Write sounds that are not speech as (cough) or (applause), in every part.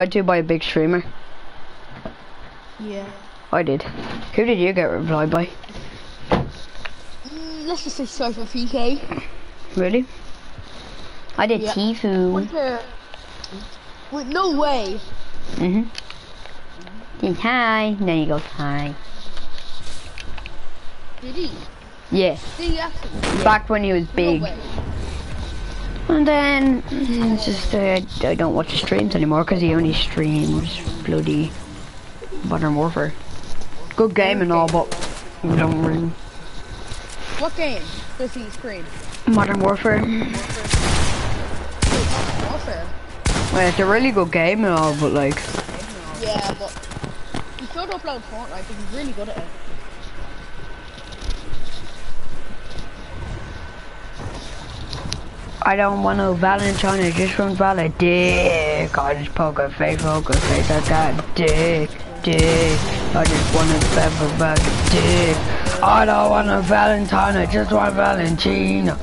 I do by a big streamer. Yeah. I did. Who did you get replied by? Mm, let's just say Cypher PK. Really? I did Yeah. Tifu. With no way. Mhm. Then hi. Then he goes hi. Did he? Yeah. Did he? Back when he was big. No. And then it's just uh, I don't watch his streams anymore because he only streams bloody Modern Warfare. Good game and all, but we don't really. What game does he stream? Modern Warfare. Warfare. Well, it's a really good game and all, but like, Yeah, but he should upload Fortnite because he's really good at it. I don't want no Valentine, I just want valid dick. I just poke poker face, poker face, I got dick, dick. I just want a feather bag dick. I don't want a Valentine, I just want Valentina.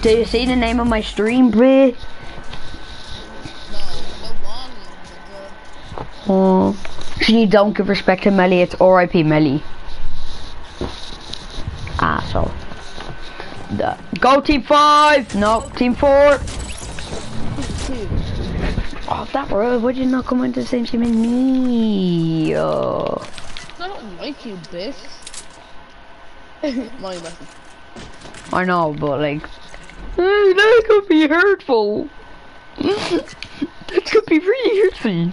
Do you see the name of my stream, wrong. Oh. She don't give respect to Melly, it's R.I.P. Melly. Ah, Asshole. The, go team five! No, team four! Two. Oh, that bro, why'd you not come into the same team as me? Oh. I don't like you, bitch. (laughs) My message. I know, but like, oh, that could be hurtful. that could be really hurtful.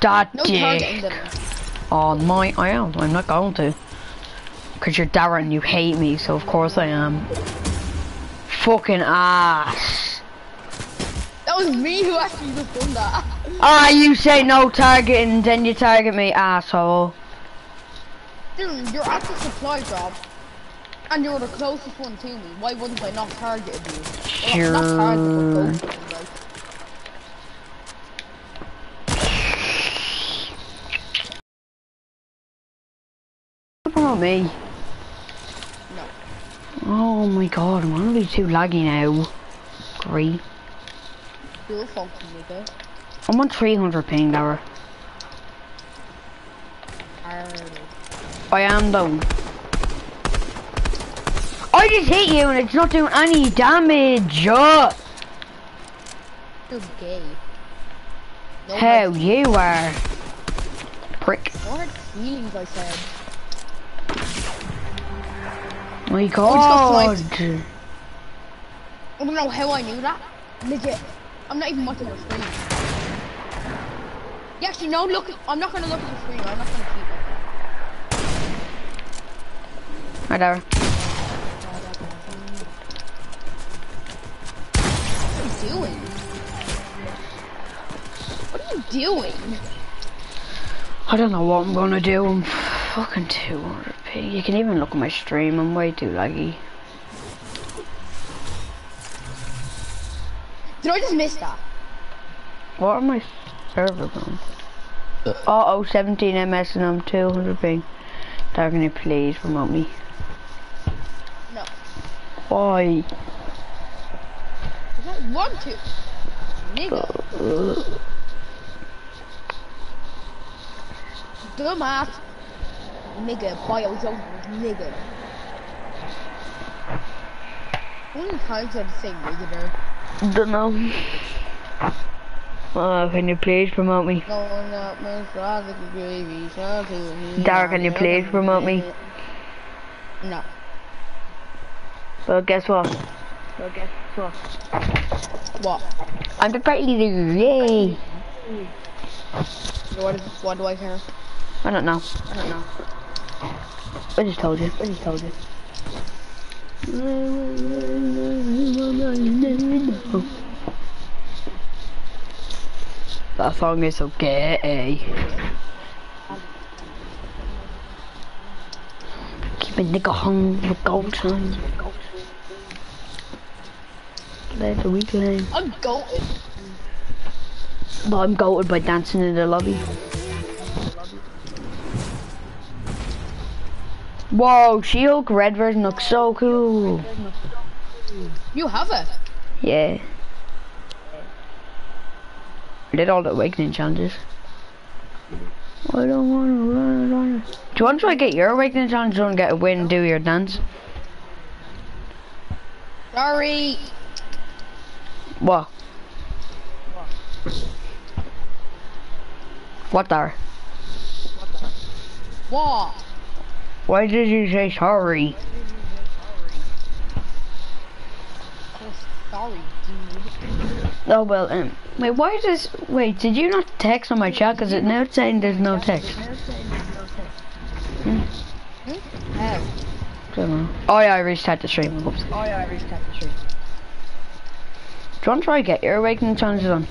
That No dick. them. Oh, my, I am. I'm not going to. Cause you're Darren, you hate me, so of course I am. Fucking ass. That was me who actually just done that. Ah, you say no targeting, then you target me, asshole. Dude, you're at the supply drop. And you're the closest one to me. Why wouldn't I not target you? Well, not target, but go for you, like. What about me? Oh my god, I'm gonna be too laggy now. Great. Still funky, nigga. I'm on 300 ping, Dara. I am though. I just hit you and it's not doing any damage. Uh, You're gay. No how you are. Prick. hard feelings, I said. My god. I don't know how I knew that. Legit. I'm not even watching the screen. Yeah, actually, no, look. I'm not gonna look at the screen. I'm not gonna keep it. Dara. What are you doing? What are you doing? I don't know what I'm gonna do. I'm fucking 200 ping. You can even look at my stream. I'm way too laggy. Did I just miss that? What are my servers uh. on? Oh, oh, 17 MS and I'm 200 ping. Dara, can please promote me? No. Why? I don't want to. Nigga. Uh. Dumbass. Nigga. Biozone. Nigga. How many times did I say nigga there? Don't know. Oh, can you please promote me? Going up my father gravy. Dara, can you please promote me? No. Well, guess what? Well, guess what? What? I'm the party leader, yay! What, is, what do I care? I don't know. I don't know. I just told you. I just told you. That song is so gay. Keep a nigga hung with gold time. There's a weekend. I'm going. But I'm goated by dancing in the lobby. Whoa, She-Hulk red version looks so cool. You have it. Yeah. I did all the awakening challenges. I don't wanna run, run. Do you want to try get your awakening challenge and get a win and do your dance? Sorry. What? What there? What? Why did you say sorry? Sorry, dude. Oh well, um, wait, why is this, wait, did you not text on my chat? Cause it now saying there's no text. Hmm? Don't. Oh yeah, I restarted the stream. Oops. Oh yeah, I restarted the stream. Do you want to try get your awakening challenges on?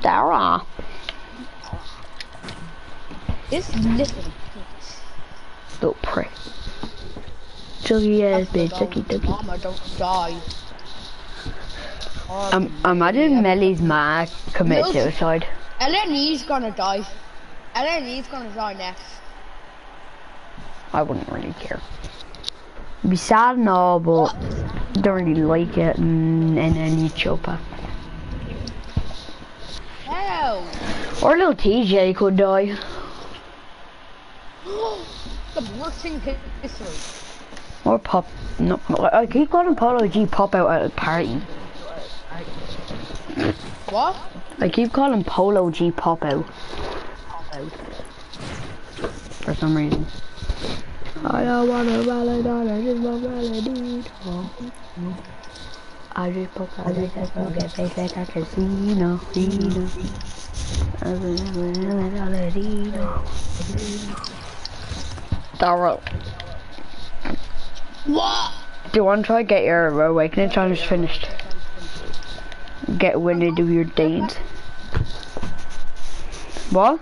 Dara. This little Little prick. Chuggy ass bitch, ducky ducky. Mama, don't die. Um, imagine Melly's ma commit Look. suicide. LNE's gonna die. LNE's gonna die next. I wouldn't really care. Be sad and all, but don't really like it, and, and then you. How? Or little TJ could die. (gasps) the worst thing in history. Or pop. No, I keep calling Polo G pop out at a party. What? I keep calling Polo G pop out. For some reason. I don't want a validate, I just want validate. I just poke out, I just poke at face like a casino, casino. I just want a validate. What? Do you want to try get your awakening challenge finished? Get when to do your deeds. What?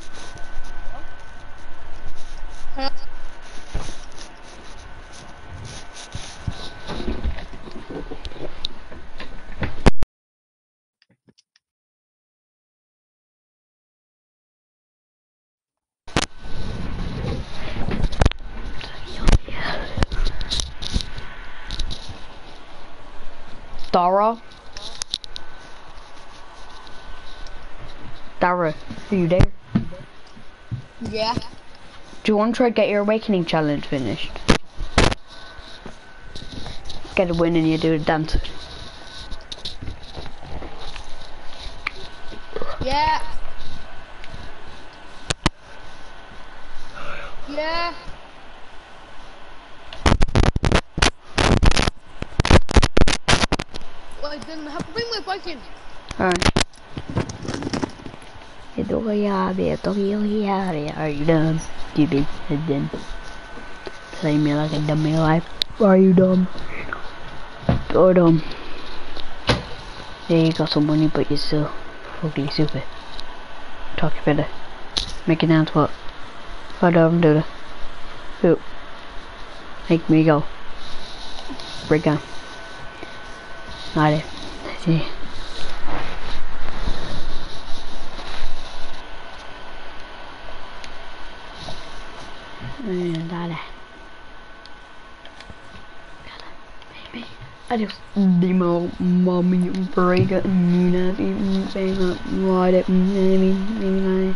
Dara? Dara, are you there? Yeah. Do you want to try get your awakening challenge finished? Get a win and you do a dance. Yeah. Yeah. Wait, then have bring my bike in. Alright. Ito kaya, ito kaya, are you dumb? Stupid, and then play me like a dummy life. Are you dumb? Dumb. Yeah, you got some money, but you're still fucking stupid. Talk better. Make it down to do I do that? Who? Make me go. Break down. It. See. Mm, dale. Baby. I just demo mommy break it Nina that what it maybe maybe I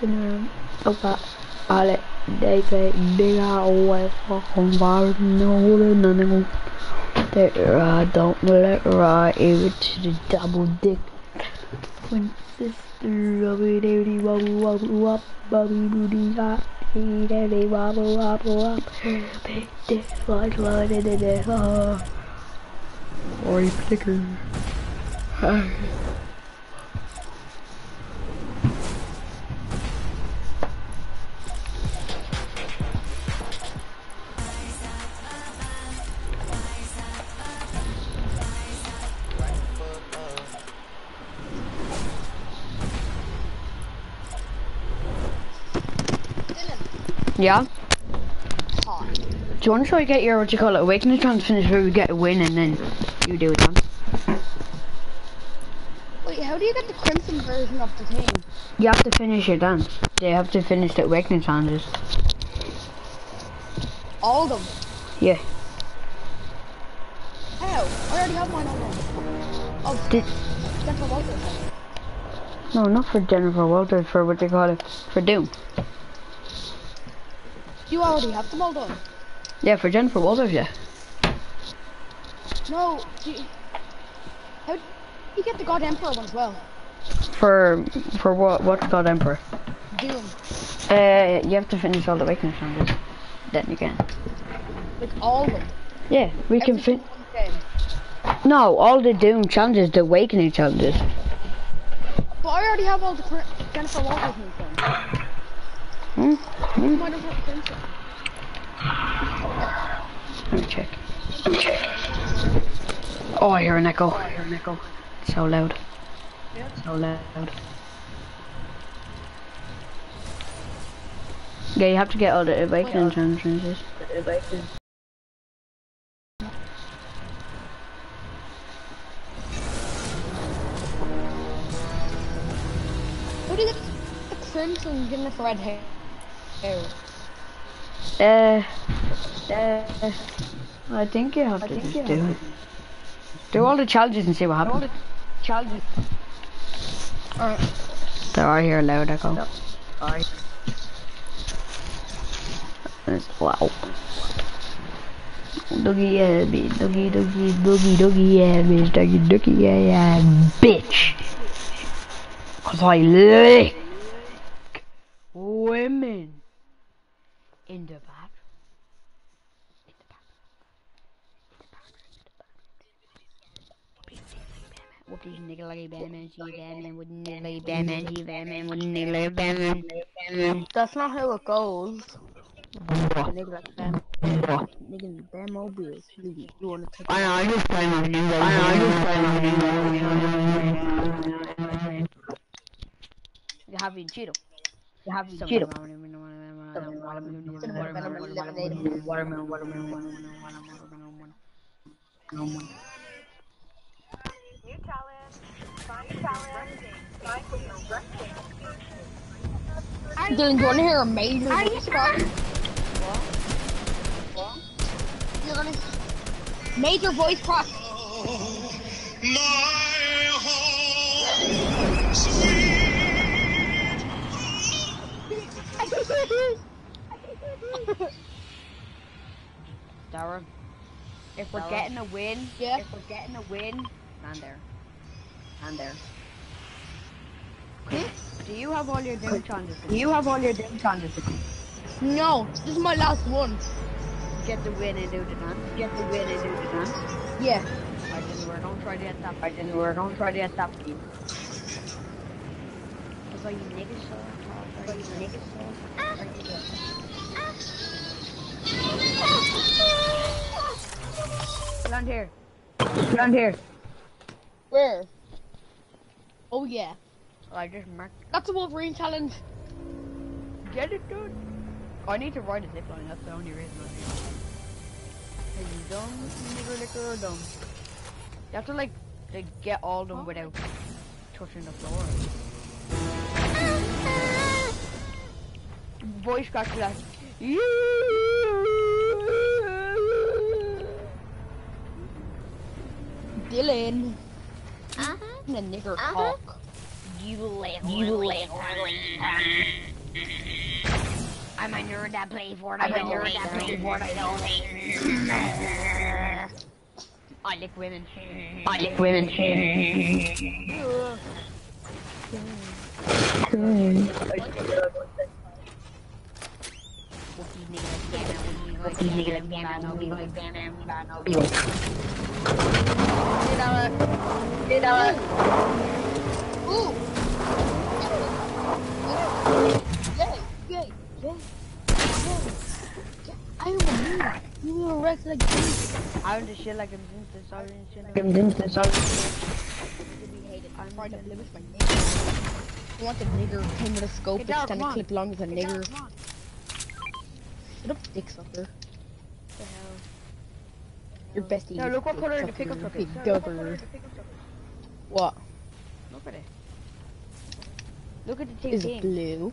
been about all they say they are away from virus no nothing they uh, don't let right even to the double dick. When sister rubby dibby wobble wobble wop bubby booty hot Daddy wobble wobble wop big dick slide slide in the oh or you flicker yeah Hi. do you want to try to get your what you call it awakening chance finish where we get a win and then you do it dance Wait, how do you get the crimson version of the thing? you have to finish your dance they have to finish the awakening challenges All of them. yeah How? I already have mine on. Oh, Did Jennifer Walters. no, not for Jennifer Walters, for what they call it, for Doom. You already have them all done. Yeah, for Jennifer Walters, yeah. No, you, how you get the God Emperor one as well? For for what? What's called Emperor? Doom. Uh, you have to finish all the weakness challenges. Then you can. Like all of them. Yeah, we can Every fin. single one game. No, all the Doom challenges, the awakening challenges. But I already have all the Jennifer Walters ones Hmm? It. Let me check. Let me check. Oh, I hear an echo. I hear an echo. So loud. Yeah. So loud. Yeah, you have to get all the awakening challenges. Who did get the crimson Jennifer red hair? Uh, uh, I think you have to just do it. Do all the challenges and see what happens. All the Challenges. Alright. There are here loud echo. It's wow. Doggy yeah, bitch. Doggy, doggy, doggy, doggy yeah, bitch. Doggy, doggy yeah, yeah, bitch. Cause I lick women in the back. In the back. Whoop these nigga like a Batman, she Batman, wouldn't nigga like Batman, she Batman, wouldn't nigga like Batman, Batman. That's not how it goes. Nigga like. What? Nigga in the damn. You wanna take I know, I'm just playing with you. I know, I'm just playing with you. You have been Cheeto. You have been Cheeto. Dylan, do you wanna hear a major voice crack? You're gonna major voice crack. My home, (laughs) Dara, if we're getting a win, Yeah. if we're getting a win, stand there. Stand there. Do you have all your doom challenges? Do you have all your doom challenges? No, this is my last one. Get the win and do the dance. Get the win and do the dance. Yeah. I didn't work. Don't try to get that. I didn't work. Don't try to get that. Cause all you niggas so. All you niggas so. Around here. Around here. Where? Oh yeah. I just marked. That's a Wolverine challenge. Get it, dude. I need to ride a zip line. That's the only reason I think. Are you dumb, nigger licker, or dumb? You have to like, to get all of them without touching the floor. Voice crack to that. Dylan. Uh-huh. And a nigger cock. You little, you little. I'm a nerd that play Fortnite. I'm a nerd that play Fortnite only. I lick women. I lick women. These niggas like be like Get out of Get out Ooh. Yay, yay, yay, yay. I don't know. You will wreck like this. I'm the shit like I'm doing this already I'm doing this already. I'm trying to live with my nigger. I want the nigger came with a scope of on. clip long as a nigger. On. Shut up, dick sucker. The hell? Your bestie. No, look what color the pickup truck is. No, look what color the pickup truck is. What? Look at it. Look at the Is thing. it blue?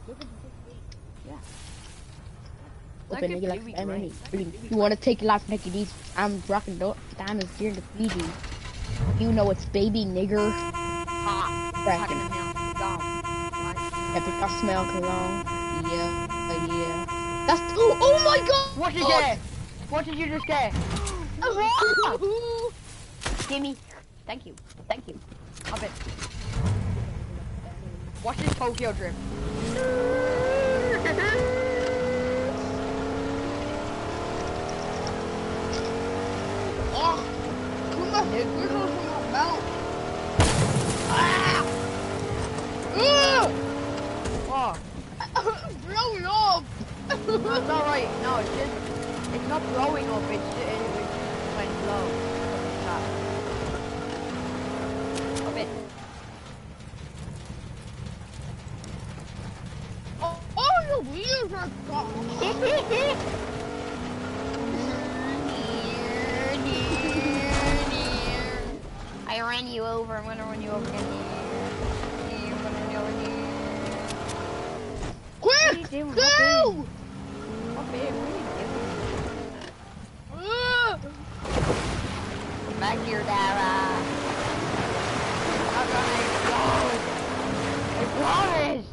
Up Like in a nigga like I'm gray. in it. You wanna take your life, Nicky D's? I'm rocking diamonds here in the Fiji. You know it's baby nigger. Hot. Right. Hell. Gone. Epic I smell cologne. Yeah. My god! What did you Oh, get? What did you just get? (gasps) Gimme. Thank you. Thank you. Up it. Watch this Tokyo drift. Oh, come on, dude. We're going from my mouth. It's alright. No, it's just, it's not blowing up. It's just, it, it just went low. It. oh, your wheels are gone. I ran you over. I'm gonna run you over again. I'm gonna run you over again. Quick, you doing? go! Up it. What are you doing? Ah! Back here, Dara. I'm gonna explode. I promise.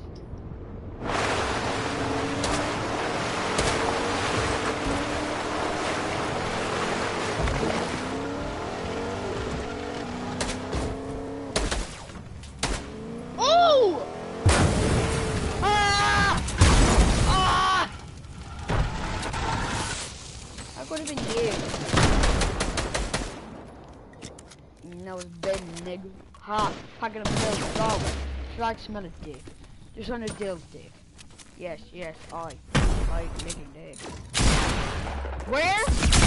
Oh! Ah! Ah! That could have been you. No, it's been nigga. Ha! Packing a pill. Go. To smell a dick. Just on a dill dick. Yes, yes, I. I licking dick. Where?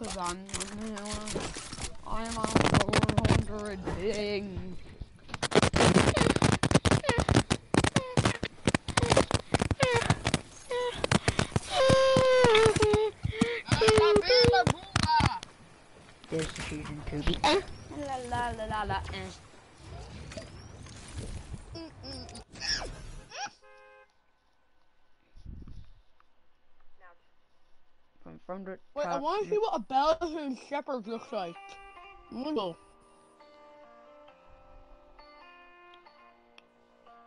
Because I'm I'm on 400 ding. This is season two. The eh. La la la la la eh. The Wait, I want to see what a Belgian Shepherd looks like. Little.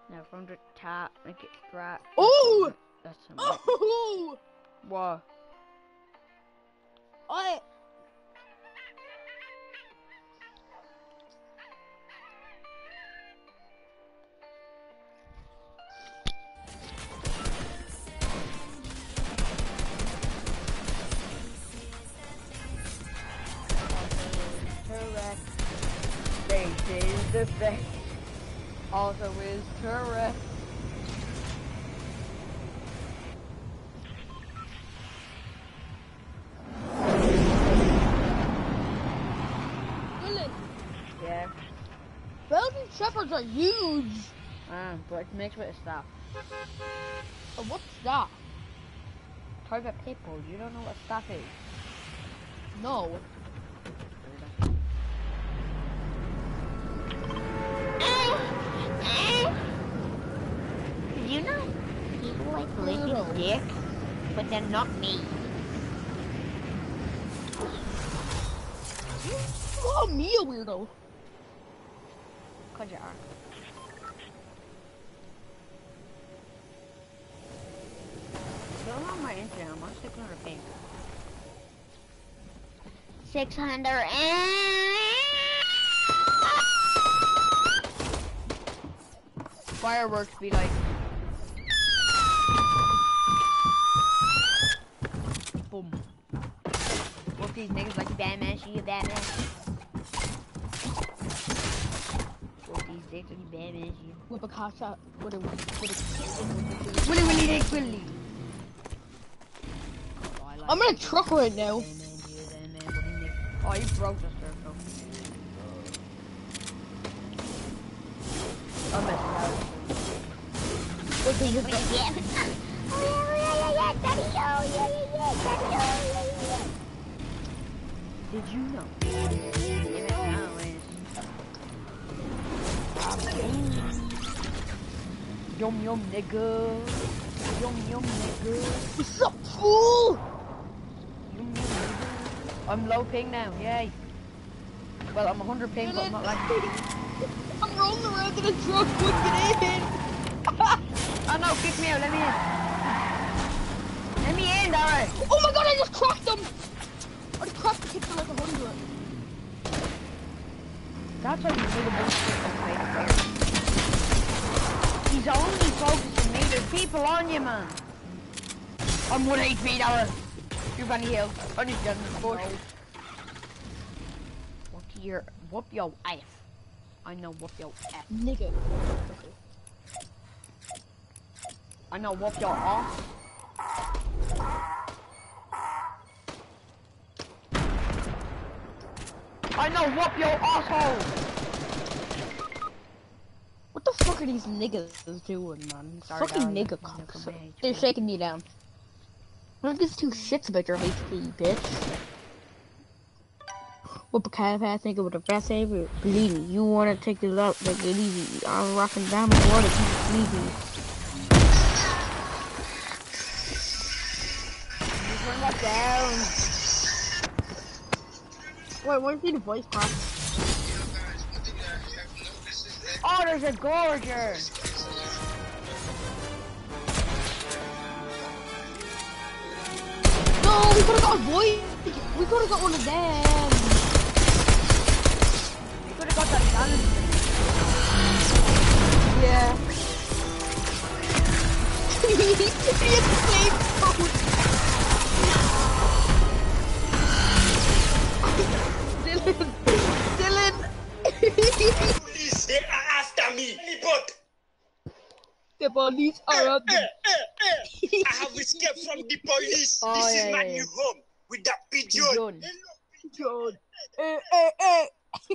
Now from the top, make it drop. Oh! That's. (laughs) Oh! What? I. are huge. Um, but it's mixed with stuff. Oh, what's that? Type of pitbull. You don't know what stuff is. No. You know people like licking licking dick, but they're not me? You call me a weirdo. Cause you are. Go on my Instagram. I'm 600 ping. 600 Fireworks be like. Boom. Whoop these niggas like a Batman, she a Batman. Whoop these with the Batman shield. With a cat shot, with a, with a, Willy Willy Dick Willy. I'm in a truck right now. Oh, you broke the circle. I'm messing out. What the heck? Did you know? Yum yum nigga. Yum yum nigga. What's up, fool? Yum yum nigga. I'm low ping now, yay. Well, I'm 100 ping, but I'm not like. I'm rolling around in a truck, quick get in. Oh no, kick me out, let me in. Let me in, Dara. Oh my god, I just cracked him! I just cracked the kid for like a hundred. That's why you need a bullshit. He's only focusing me. There's people on you, man. I'm 1 HP, Dara. You're Bunny Hill. I need to get in the bush. Whoop your, whoop your ass. I know whoop your ass. Nigga. I know whoop your ass. I know whoop your asshole. What the fuck are these niggas doing, man? Sorry, Fucking darling. nigga Nigga, cocks. They're shaking me down. Of these two shits about your HP, bitch. Whoop a cat ass nigga with a fast saver. Believe me, you wanna take it up, take it easy. I'm rocking water, keep it sleepy. Turn that down. Wait, why is he the voice crack? Oh, there's a gorger. No, we could've got a voice. We could've got one of them. You could have got that challenge. Yeah. he had the same code. Dylan. Dylan. (laughs) Are after me. Report. The police are up. Eh, eh, eh. I have escaped from the police. (laughs) Oh, this yeah, is my yeah, new home with that pigeon. Pigeon. Hello, John. Eh, eh, eh.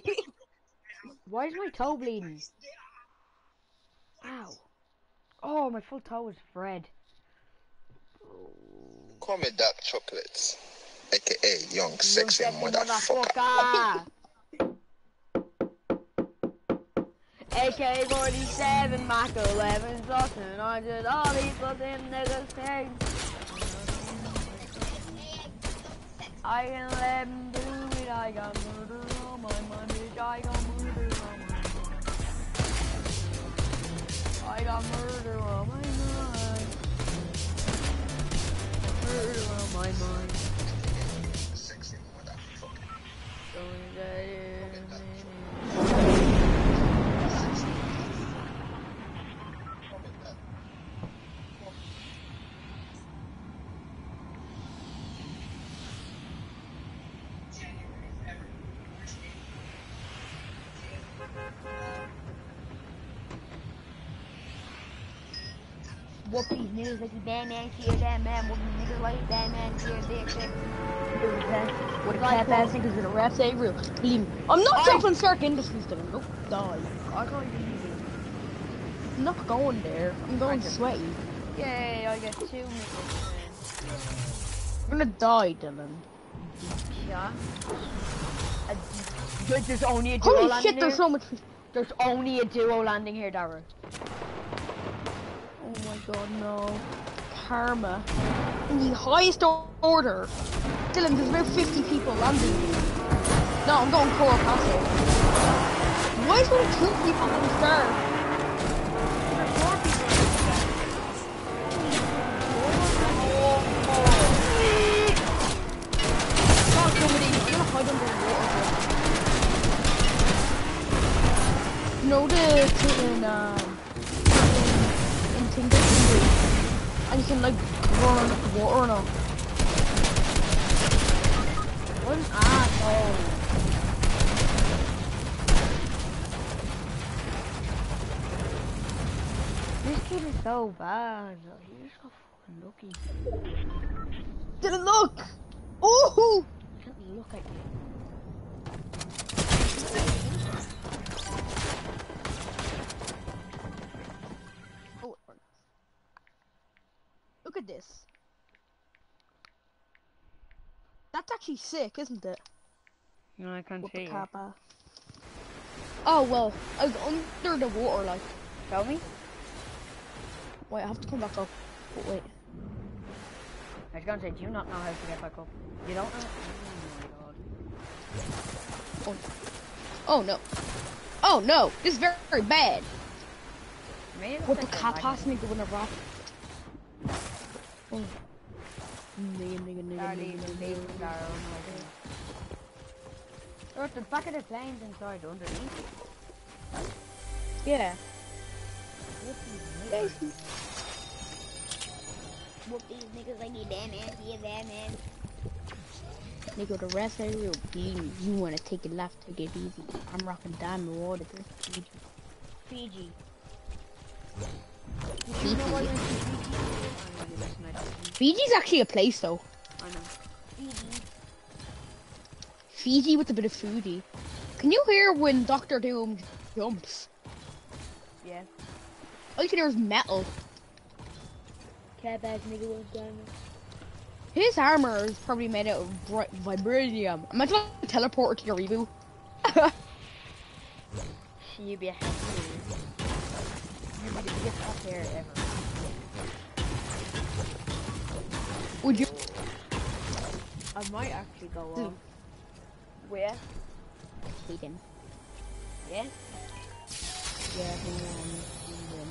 (laughs) Why is my toe bleeding? Ow. Oh, my full toe is red. Call me dark chocolates, aka young sexy motherfucker. motherfucker. (laughs) AK 47, Mach 11, Dawson, I did all these fucking niggas things. I can let him do it, I got murder on my mind, bitch, I got murder on my mind. I got murder on my mind. Murder on my mind. Sexy motherfucker. Don't get it. That man. Niggas like kill dick, dick. What a Like cat ass niggas in a rap say real. Me. I'm not jumping Stark Industries, Dylan. Go die. I can't even. I'm not going there. I'm going can- sweaty. Yay, I get two missiles. I'm gonna die, Dylan. Yeah. There's only a duo Holy landing shit, there's here. so much. There's only a duo landing here, Dara. Oh my god, no. Karma. In the highest order. Dylan, there's about 50 people landing. No, I'm going core passive. Why is there two people the in. Oh, the water. You know the thing like run water. What an asshole. This kid is so bad. He's so fucking lucky. Didn't look! Ooh! Can't look at you. At this. That's actually sick, isn't it? No, I can't With see you. Oh well, I was under the water like. Show me. Wait, I have to come back up. But wait. I was gonna say, do you not know how to get back up? You don't know? Oh my god. Oh no. Oh no, this is very, very bad. Me, What the like a kappa wagon. nigga when rock. Oh. Nigga, nigga, nigga, Start nigga, leaving, nigga, leaving, nigga. start on wagon. Or at the back of the plane's inside underneath. Yeah. Whoop these niggas like you damn ass, yeah, damn ass. Nigga, the rest of you, you, you wanna take it left, take it easy. I'm rocking diamond water. Fiji. Fiji. Fiji. I know you listen, I don't- Fiji's actually a place though. I know. Fiji with a bit of foodie. Can you hear when Doctor Doom jumps? Yeah. All you can hear is metal. Cat nigga with diamond. His armor is probably made out of bri- vibranium. Imagine like a teleporter to your reboot. You be a happy. You be the biggest hot hair ever. Would you? I might actually go hmm. off. Where? Hayden. Yeah? Yeah, I'm um,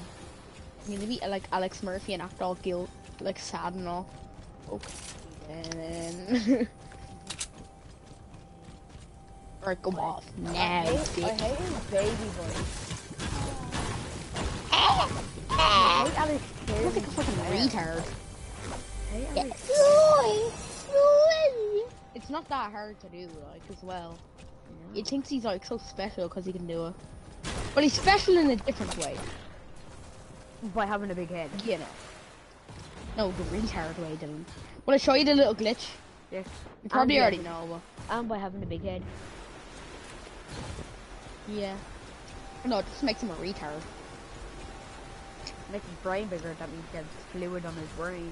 gonna be uh, like Alex Murphy and act all guilt, like sad and all. Okay. And then. (laughs) Alright, go off now, I hate his baby voice. I Alex You're like a fucking retard. Alex It's not that hard to do, like, as well. He thinks he's, like, so special because he can do it. But he's special in a different way, by having a big head. you know. No, the retard way, Dylan. Will I show you the little glitch? Yes. You probably And already know, but... And by having a big head. Yeah. No, it just makes him a retard. Makes his brain bigger, that means there's fluid on his brain.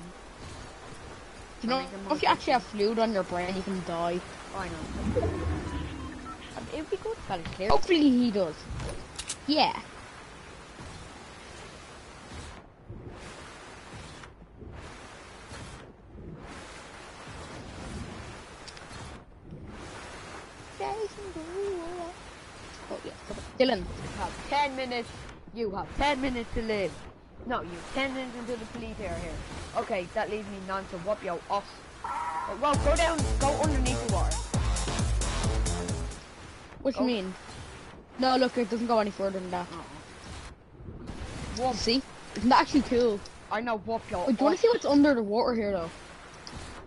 You know, Make him more if you actually have fluid on your brain, you can die. Oh, I know. Um, It'd be good if Alex Curry. Hopefully he does. Yeah. Oh yeah, come on. Dylan. have 10 minutes. You have 10 minutes to live. No, you 10 minutes until the police are here. Okay, that leaves me none to whoop your ass. Uh, Well, go down, go underneath the water. What do Oh. you mean? No, look, it doesn't go any further than that. Whoop. See? Isn't that actually cool? I know whoop your Oh, do you want to see what's under the water here, though?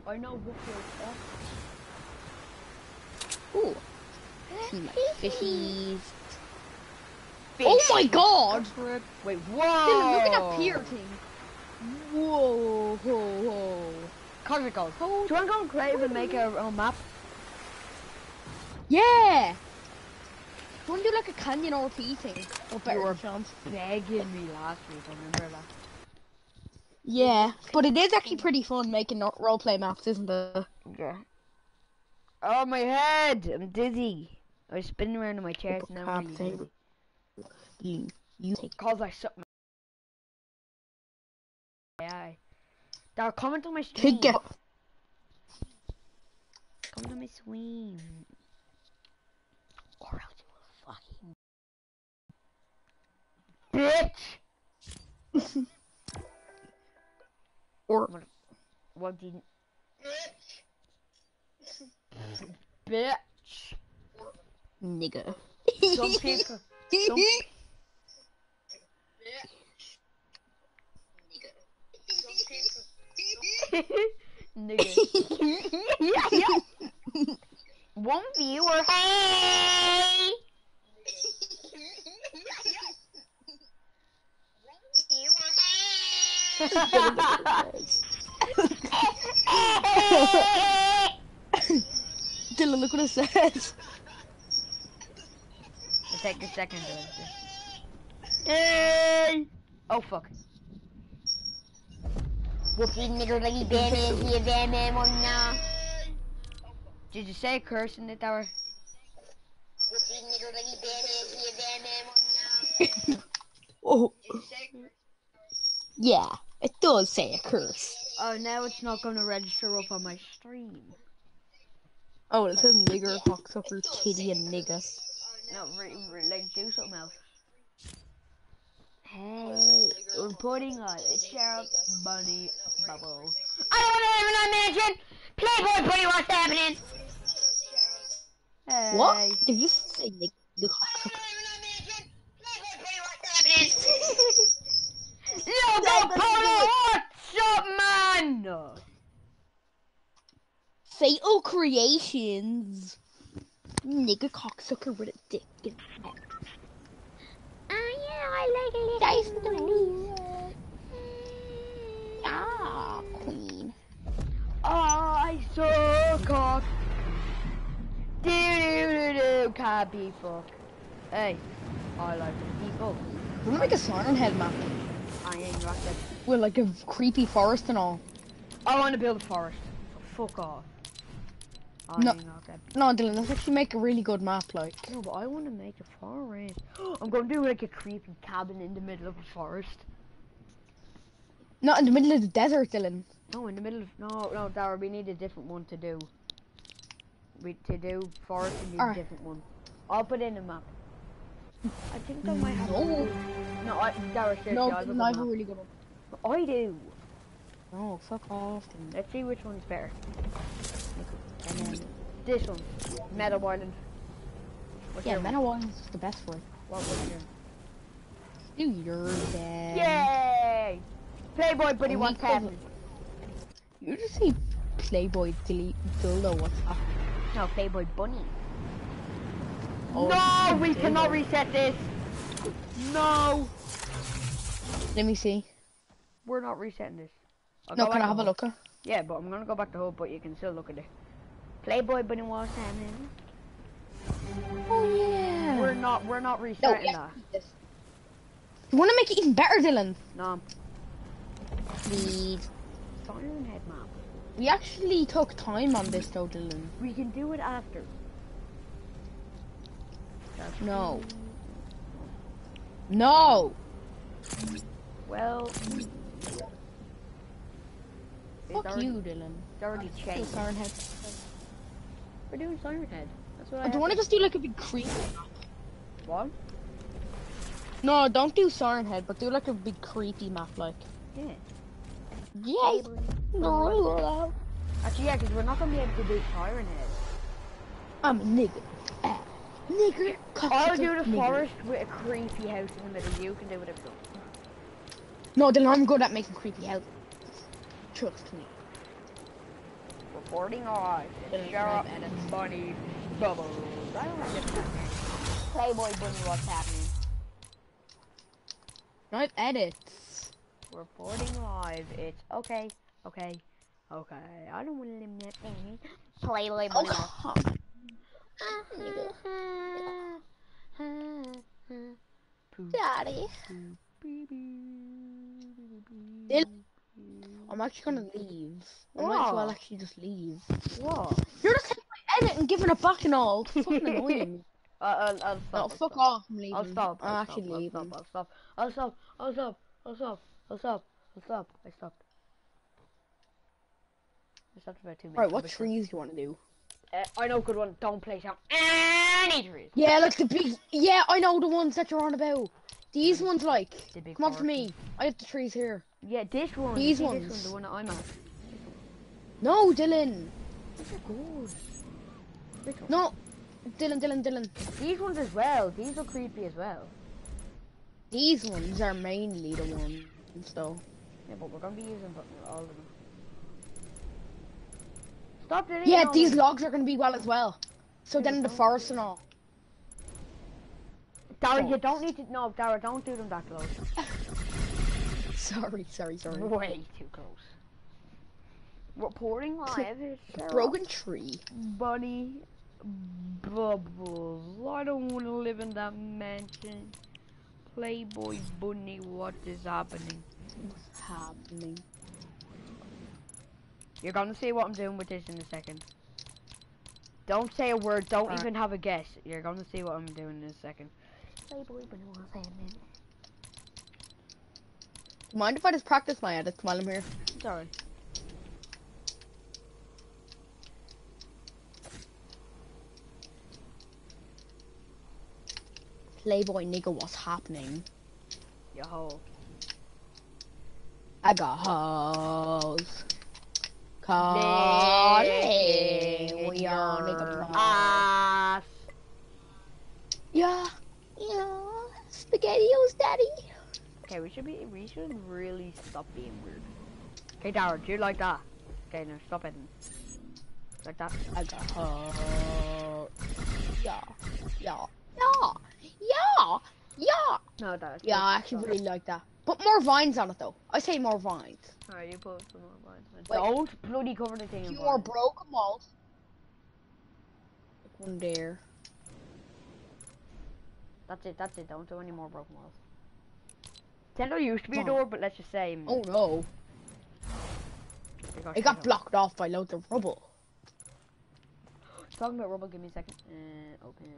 I know whoop your ass. Ooh. Fishies. Oh my god! Wait, whoa! Look at that pier thing. Whoa, whoa, whoa. Cosmicals. Do you want to go and creative and make our own map? Yeah! Do you want to do like a canyon RP thing? Or better You were chance. begging me last week, I remember that. Yeah, but it is actually pretty fun making roleplay maps, isn't it? Yeah. Oh, my head! I'm dizzy. I was spinning around in my chair, oh, and now I'm dizzy. You, you take. Cause I suck my eye. Dad, comment on my stream. get. Comment on my stream. Or else you will fucking bitch. (laughs) Or What did? Bitch. nigga. Some people. Some. Nigga. yeah, yeah. One viewer. Hey. You are Dylan, look what it says. It'll take a second to answer. Hey! Oh fuck. Whoopsie nigger like he Batman, he a Batman one now. Did you say a curse in the tower? Whoopsie nigger like he Batman, he a Batman one now. (laughs) Oh. Yeah, it does say a curse. Oh, now it's not going to register up on my stream. Oh, it says nigger, cocksucker, kitty, and nigga. No, re- re- like do something else. Hey, we're on a sheriff bunny bubble. I don't want to live in that mansion. Playboy bunny, what's happening? Hey. What? Did you say nigger, cocksucker? Logo Polo, what's up, man? Fatal Creations. Nigger cocksucker with a dick. in it. Oh I like a little Nice to meet Ah, queen. I saw cock. Do do do do, can't be fuck. Hey, I like the people. We're gonna make a Siren Head map I ain't rocket. with like a creepy forest and all. I want to build a forest. Fuck off. No. No, Dylan, let's actually make a really good map. Like, No, but I want to make a forest. (gasps) I'm gonna do like a creepy cabin in the middle of a forest. not in the middle of the desert, Dylan. No, in the middle of no, no, Dara. We need a different one to do. We to do forest. We need Alright. a different one. I'll put in a map. I think I might have. No. No, I, Dara, No, I have a Dylan, good I have a map. really good one. I do. No, fuck off. Dylan. Let's see which one's better. And then, This one, Metal Island. What's yeah, your one? Island's the best one. What was your? Do yours, then. Yay! Playboy Buddy, we happening? You just say Playboy delete dildo. What's up? No, Playboy Bunny. Oh, no, we dildo. cannot reset this. No, Let me see. we're not resetting this. I'll No, can I have a look? Yeah, but I'm gonna go back to home, but you can still look at it. Playboy Bunny, what's happening? Oh yeah. We're not, we're not no, resetting yeah. that. You want to make it even better, Dylan? No, Please. Siren Head map. We actually took time on this, though, Dylan. We can do it after. That's No. No. Well, Fuck already, you, Dylan. It's already changed. Siren Head. We're doing Siren Head. That's what I. Oh, do want to just do like a big creep? What? No, don't do Siren Head, but do like a big creepy map, like. Yeah. Yes. No. Actually, yeah, because we're not gonna be able to do Siren Head. I'm a nigger. Ah, nigger. I'll do the nigger. forest with a creepy house in the middle. You can do whatever. No, Dylan, I'm good at making creepy houses. Trust me. Reporting live. Then It's you can have Sheriff edits. Bunny Bubbles. I don't Playboy Bunny, what's happening? No, edits. Reporting live. It's okay, okay, okay. I don't want to limit thing. Playboy Oh, Bunny. come on. Daddy. I'm actually gonna leave. I might as well actually just leave. What? You're just taking my edit and giving it back and all. It's fucking (laughs) annoying. Uh, I'll, I'll No. I'll fuck stop. off. I'm leaving. I'll stop. I'm I'll actually stop, leaving. I'll stop. I'll stop. I'll stop. I'll stop. I'll stop. I'll stop. I stopped. I stopped about two minutes. Right, what I'll trees do you want to do? Uh, I know a good one. Don't place down any trees. Yeah, like the big. Yeah, I know the ones that you're on about. These ones, like. The Come up to me. I have the trees here. Yeah, this one. These ones. This one, the one that I'm at. No, Dylan. These are good. Which one? No. Dylan, Dylan, Dylan. These ones as well. These are creepy as well. These ones are mainly the ones, though. Yeah, but we're gonna be using all of them. Stop deleting Yeah, all these them. logs are gonna be well as well. So then the forest and all. Dara, you don't need to. No, Dara, don't do them that close. (laughs) sorry, sorry, sorry. Way too close. Reporting live. (laughs) Broken tree. Bunny Bubbles. I don't want to live in that mansion. Playboy Bunny, what is happening? What's happening? You're gonna see what I'm doing with this in a second. Don't say a word, don't even have a guess. You're gonna see what I'm doing in a second. Playboy Bunny, what's happening? Mind if I just practice my edits while I'm here? Sorry. Playboy nigga, what's happening? Yo. I got hoes. Calling. We are nigga ass. Yeah. Yeah. SpaghettiOs, daddy. Okay, we should be. We should really stop being weird. Okay, Dara, do you like that? Okay, now stop it. Like that. I got hoes. Yeah. Yeah. Yeah. Yeah. Yeah. No, Dara. Yeah, I actually really like that. Put more vines on it though. I say more vines. Alright, you put some more. Wait. Don't bloody cover the thing. more vines. broken walls. Like one there. That's it. That's it. Don't do any more broken walls. Tender used to be a door, but let's just say. Oh no. it got It got shut blocked off by loads of rubble. Talking about rubble, give me a second. Uh, open,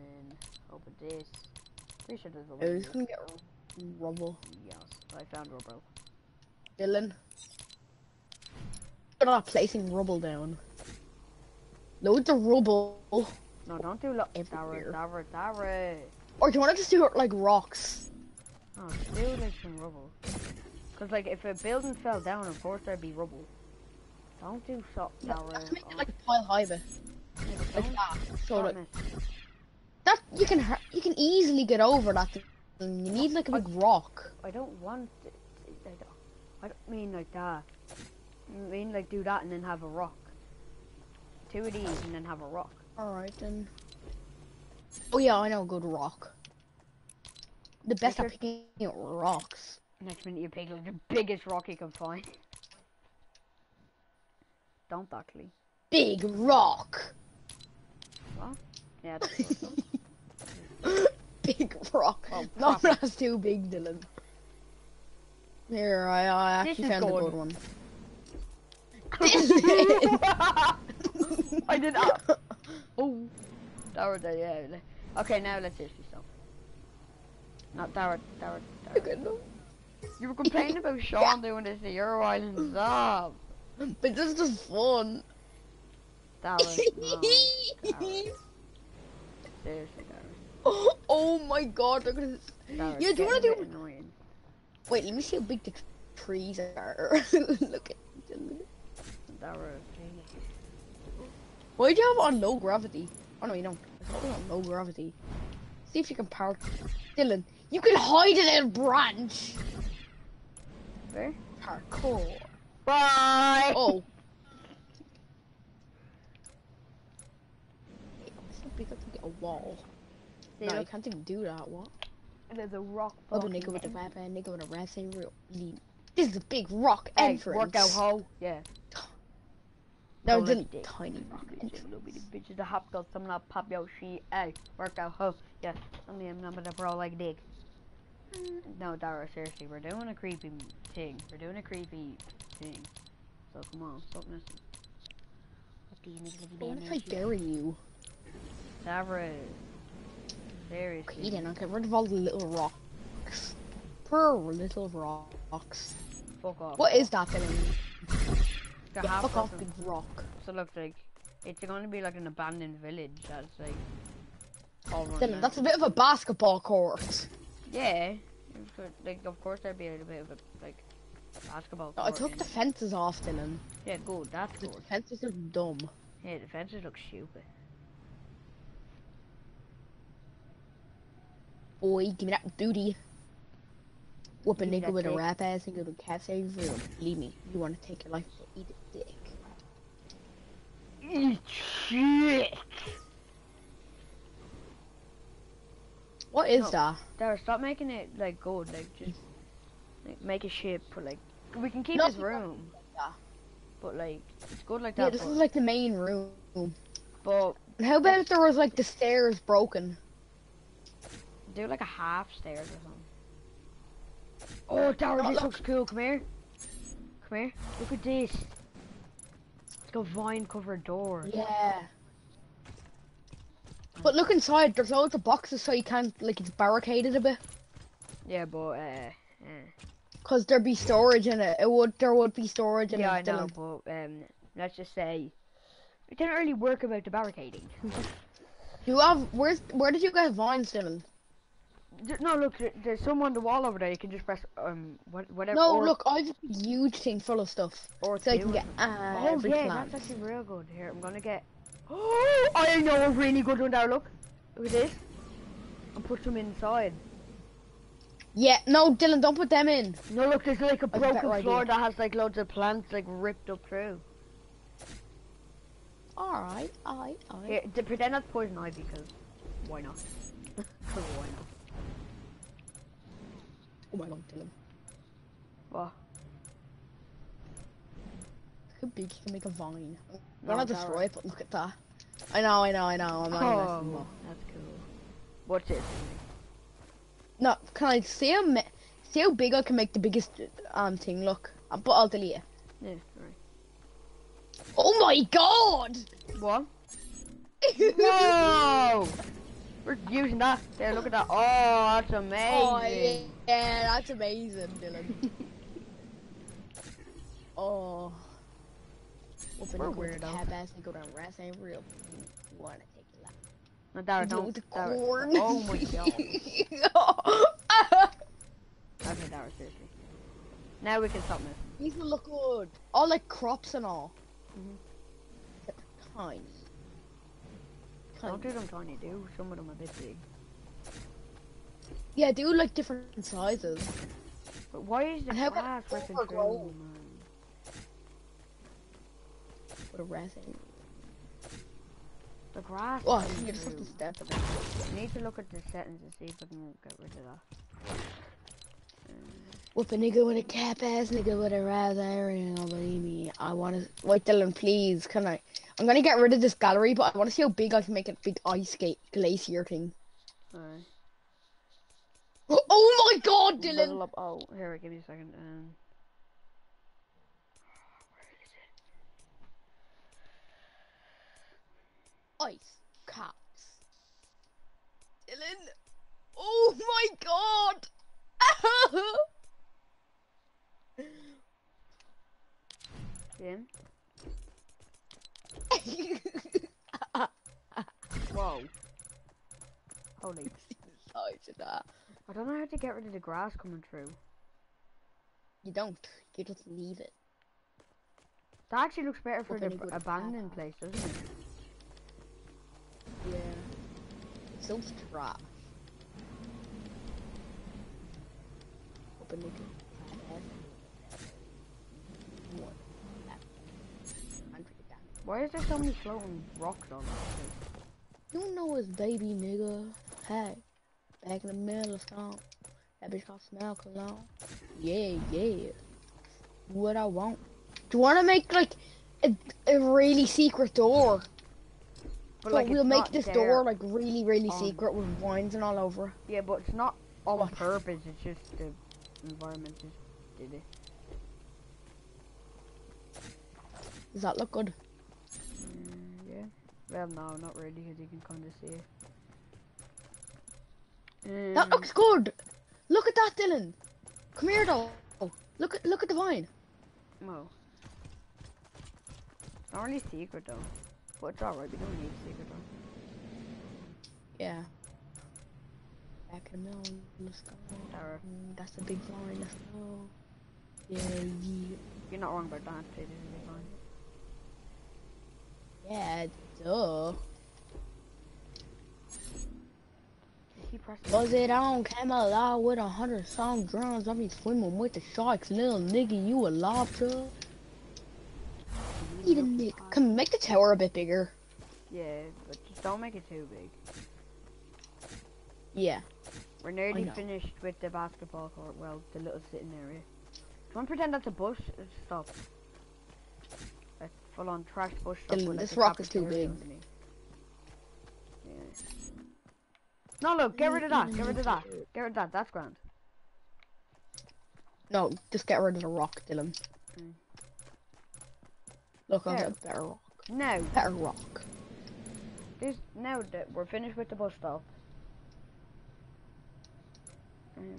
open this. Pretty sure there's rubble. Was gonna get rubble. Yes, I found rubble. Dylan. We're not placing rubble down. Loads of rubble. No, don't do lo- Everywhere. Dara, Dara, Dara. Or do you want to just do like rocks? Oh, like some rubble. Cause like if a building fell down, of course there'd be rubble. Don't do so, No, Dara. let's make it like a pile high bit. don't- Like that. So don't like, that you can you can easily get over that. thing. You need like a big rock. I don't want it. I don't, I don't mean like that. I mean like do that and then have a rock. Two of these and then have a rock. Alright then. Oh yeah, I know a good rock. The best at picking rocks. Next minute you pick like the biggest rock you can find. Don't actually. Big rock. What? Yeah, that's (laughs) big rock. Oh, no, that's too big, Dylan. Here, I, I actually found a good. good one. This (laughs) is- I did not. (laughs) Oh, Dara, Dara, yeah. Okay, now let's seriously Not Dara, Dara, Dara. You were complaining about Sean doing this to your island. Stop. But this is just fun. Dara, (laughs) no. Dara. Seriously, Dara. oh my god, look at this. Dara, Yeah, do you wanna do- annoying. Wait, let me see how big the trees are. (laughs) look at Dara, please. Why do you have it on low gravity? Oh no, you don't. It's on low gravity. See if you can power. Dylan, you can hide in a branch. Where? Parkour. Bye. Oh. Wait, I'm so big I can get a wall. See, no, you can't even do that. What? there's a rock. Oh, the nigga with the it. weapon, nigga with a red saber. lead. This is a big rock Hey, entrance. workout hoe. Yeah. No, Don't the let it- tiny rock entrance. little bitty bitches, the hop girl, some not pop yo she, hey, workout hoe, yeah, only a number that bro like dick. No, Dara, seriously, we're doing a creepy thing. We're doing a creepy thing. So come on, stop messing. What do you make of What if I bury you? Dara, seriously. Okay, then I'll get rid of all the little rocks. Poor little rocks. Fuck off. What is that thing? The Yeah, half fuck off, dozen- big rock. So it looks like it's gonna be like an abandoned village that's like all run Dylan, down. that's a bit of a basketball court. Yeah, like of course there'd be a little bit of a like basketball. No, I took the fences off, Dylan. Yeah, good. That's The good. fences are dumb. Yeah, the fences look stupid. Boy, give me that booty. Whoop a Give nigga with a rap ass and go to cat save room. Believe me, you want to take your life, eat a dick. Eat shit. What is No. that? Dara, stop making it like gold. Like just Like, make a ship, but like we can keep No, his room. But like it's good like that. Yeah, this but, is like the main room. but how about if there was like the stairs broken? do like a half stairs or something. Oh, Dara, oh, this looks cool. Come here. Come here. Look at this. It's got vine covered doors. Yeah. But look inside, there's loads of boxes so you can't, like, it's barricaded a bit. Yeah, but uh, eh. Cause there'd be storage in it. It would, there would be storage in yeah, I it. know. Dylan. But um, let's just say it didn't really work about the barricading. (laughs) You have, where's, where did you get vines, Dylan? No, look, there's some on the wall over there. You can just press um, whatever. No, or, look, I've a huge thing full of stuff. or So I can get Oh every yeah, plant. that's actually real good. Here, I'm gonna get. Oh, I know a really good one there. Look, look at this. And put them inside. Yeah, no, Dylan, don't put them in. No, look, there's like a That's a broken floor idea. that has like loads of plants like ripped up through. Alright, alright, alright. Here, pretend that's poison ivy because why not? (laughs) why not? Oh my god, Dylan. What? How big you can make a vine. I'm No, gonna destroy it, but look at that. I know, I know, I know. I'm not even messing Oh, that's cool. What's it? No, can I see how see how big I can make the biggest um thing look? Uh, But I'll delete it. Yeah, right. Oh my god! What? (laughs) no! We're using that. There, look at that. Oh, that's amazing. Oh yeah, yeah, that's amazing, Dylan. (laughs) oh. Open We're it with weirdos. cab ass and go down rest ain't real. Wanna take it out. No, Dara, Do it don't. with the Dara- corn. Oh my (laughs) god. Okay, Dara, seriously. Now we can stop this. These will look good. All like crops and all. Mhm. Tiny. Don't do them tiny, do. Some of them a bit big. Yeah, do like different sizes. But why is the And how grass about working man? A rest. The grass. Oh, you just have to step. I need to look at the settings to see if I can get rid of that. Whoop a nigga with a cap ass nigga with a raspberry and don't believe me. I wanna wait Dylan please, can I? I'm gonna get rid of this gallery, but I wanna see how big I can make a big ice skate glacier thing. Alright. (gasps) Oh my god, Dylan! Up. Oh, here, give me a second. Um, Ice caps. Dylan! Oh my god! (laughs) Jim. Whoa. Holy. (laughs) Size of that. I don't know how to get rid of the grass coming through. You don't. You just leave it. That actually looks better for With the abandoned place, doesn't it? So trash. Open nigga. One. Hundred down. Why is there so many floating rocks on that? You know it's baby nigga. Hey. Back in the middle of town. That bitch called smell cologne. Yeah, yeah. What I want. Do you wanna make like a, a really secret door? But like, we'll make this there door like really, really on- secret with vines and all over. Yeah, but it's not on purpose. It's just the environment just did it. Does that look good? Mm, yeah. Well, no, not really, because you can kind of see it. That Um, looks good. Look at that, Dylan. Come here, though. Look at look at the vine. No. It's not really secret though. But it's alright, we don't need secret though. Yeah. Back in the middle. Let's go. Mm, That's the big vine. Let's go. Yeah, yeah. You're not wrong about that, it is fine. Yeah, duh. He pressed Was it on Camelot with a hundred song drums? I be swimming with the sharks, little nigga. You a lobster? Eat a. Come make the tower a bit bigger. Yeah, but just don't make it too big. Yeah. We're nearly finished with the basketball court. Well, the little sitting area. Do you want to pretend that's a bush? Uh, Stop. Like full on trash bush. stop Dylan, with, this rock is too big. Yeah. No, look, get rid of that. Get rid of that. Get rid of that. That's grand. No, just get rid of the rock, Dylan. Look, I'll get a better rock. No. Better rock. this now that we're finished with the bus stop. Um,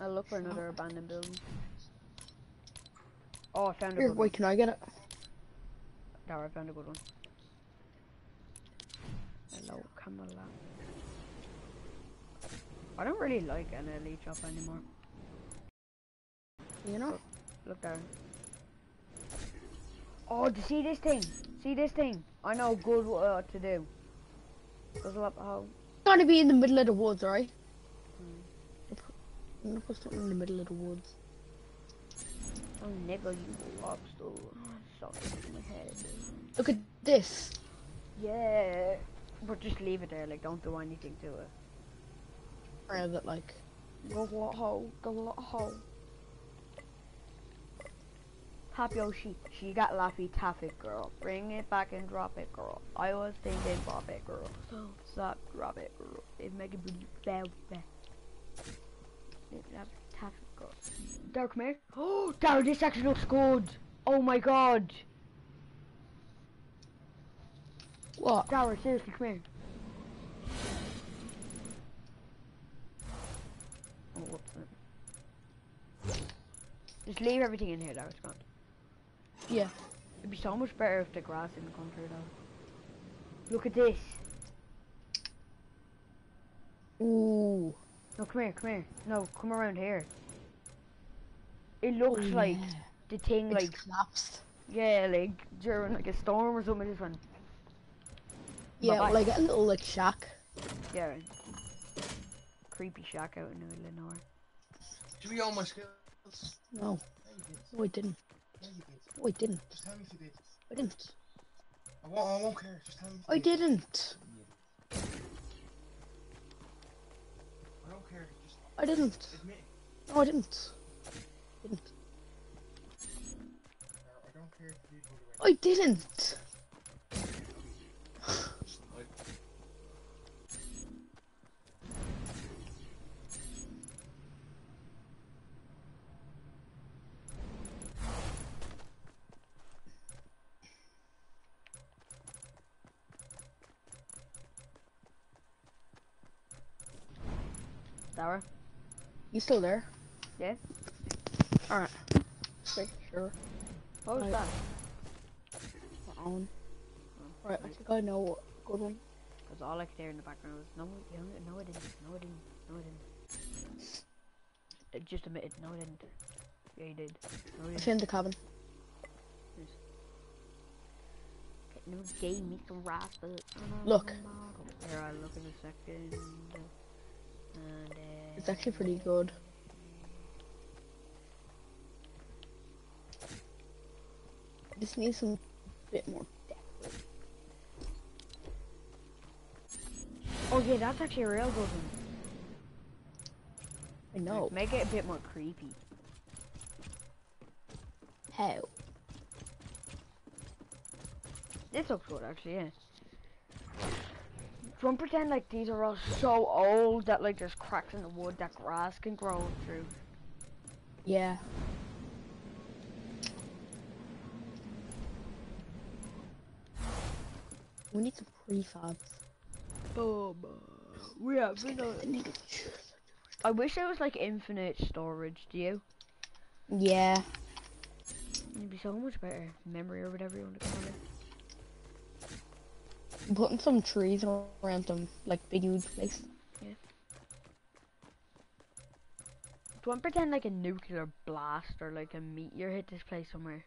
I'll look for another abandoned building. Oh, I found a Here, good one. wait, can I get it? There, I found a good one. Hello, Camilla. I don't really like an elite shop anymore. You know? Look there. Oh, do you see this thing? See this thing? I know good what uh, to do. Guzzle up oh. Gotta be in the middle of the woods, right? I'm gonna put something in the middle of the woods. Oh, nigga, you lobster. My head. Look at this. Yeah. But just leave it there, like, don't do anything to it. Or that like go what hole, go what hole. Tap Yoshi, she got Laffy, tap it, girl. Bring it back and drop it, girl. I was thinking pop it, girl. So stop, drop it, girl. It make it really bad, bad. Tap it, girl. Dark come here. Oh, Dark, this actually looks good. Oh my god. What? Dark, seriously, come here. Oh, whoops. Just leave everything in here, Dark, it's gone. Yeah. It'd be so much better if the grass didn't come through though. Look at this. Ooh. No, come here, come here. No, come around here. It looks Oh, like yeah. the thing, It's like, collapsed. yeah, like during like a storm or something. This one, Yeah, Bye-bye. like a little like shack. yeah. Creepy shack out in the middle of nowhere. Do we all my skills? No. Yeah, you did. No, I didn't. Yeah, Oh, no, I didn't. Just tell me if you did. I didn't. I won't, I won't care. Just tell me if you I did. didn't. I don't care. Just I didn't. admit. No, I didn't. Didn't. I don't care if you did, by the way. I didn't. Just, like, Dara? You still there? Yeah. Alright. Okay, sure. What was Right. that? We're on. Right, I think I know a good one. Because all I could hear in the background was no, no, no, I didn't, no, I didn't, no, I didn't. Uh, just admitted, no, I didn't. Yeah, you did. No, I I didn't. found the cabin. No game, Mr. Rasta. Look. Here, I'll look in a second. And, uh, It's actually pretty good. Just need some bit more depth. Oh yeah, that's actually a real good one. I know. Make it a bit more creepy. How? This looks good actually, yeah. Don't pretend like these are all so old that like there's cracks in the wood that grass can grow through. Yeah. We need some prefabs. Boom. Uh, we have I wish there was like infinite storage, do you? Yeah. It'd be so much better. Memory or whatever you want to call it. I'm putting some trees around them, like big huge place. Yeah. Don't pretend like a nuclear blast or like a meteor hit this place somewhere.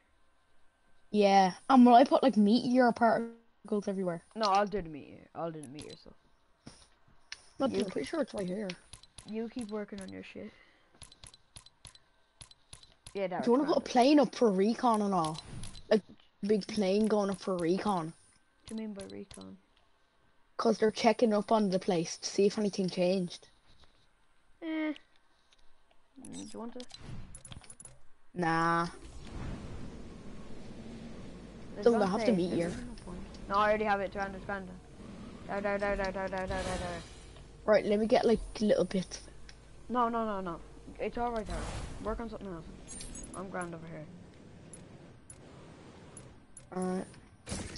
Yeah. And will I put like meteor particles everywhere? No, I'll do the meteor. I'll do the meteor stuff. But You- I'm pretty sure it's right here. You keep working on your shit. Yeah, that. Do you want to put a plane up for recon and all? Like big plane going up for recon do you mean by recon? Because they're checking up on the place to see if anything changed. Eh. Mm, do you want to? Nah. So I have to meet here. No, I already have it. Drowned, drowned. Down, down, down, down, down, down, down, down. Right, let me get like a little bit. No, no, no, no. It's all right there. Work on something else. I'm ground over here. Alright.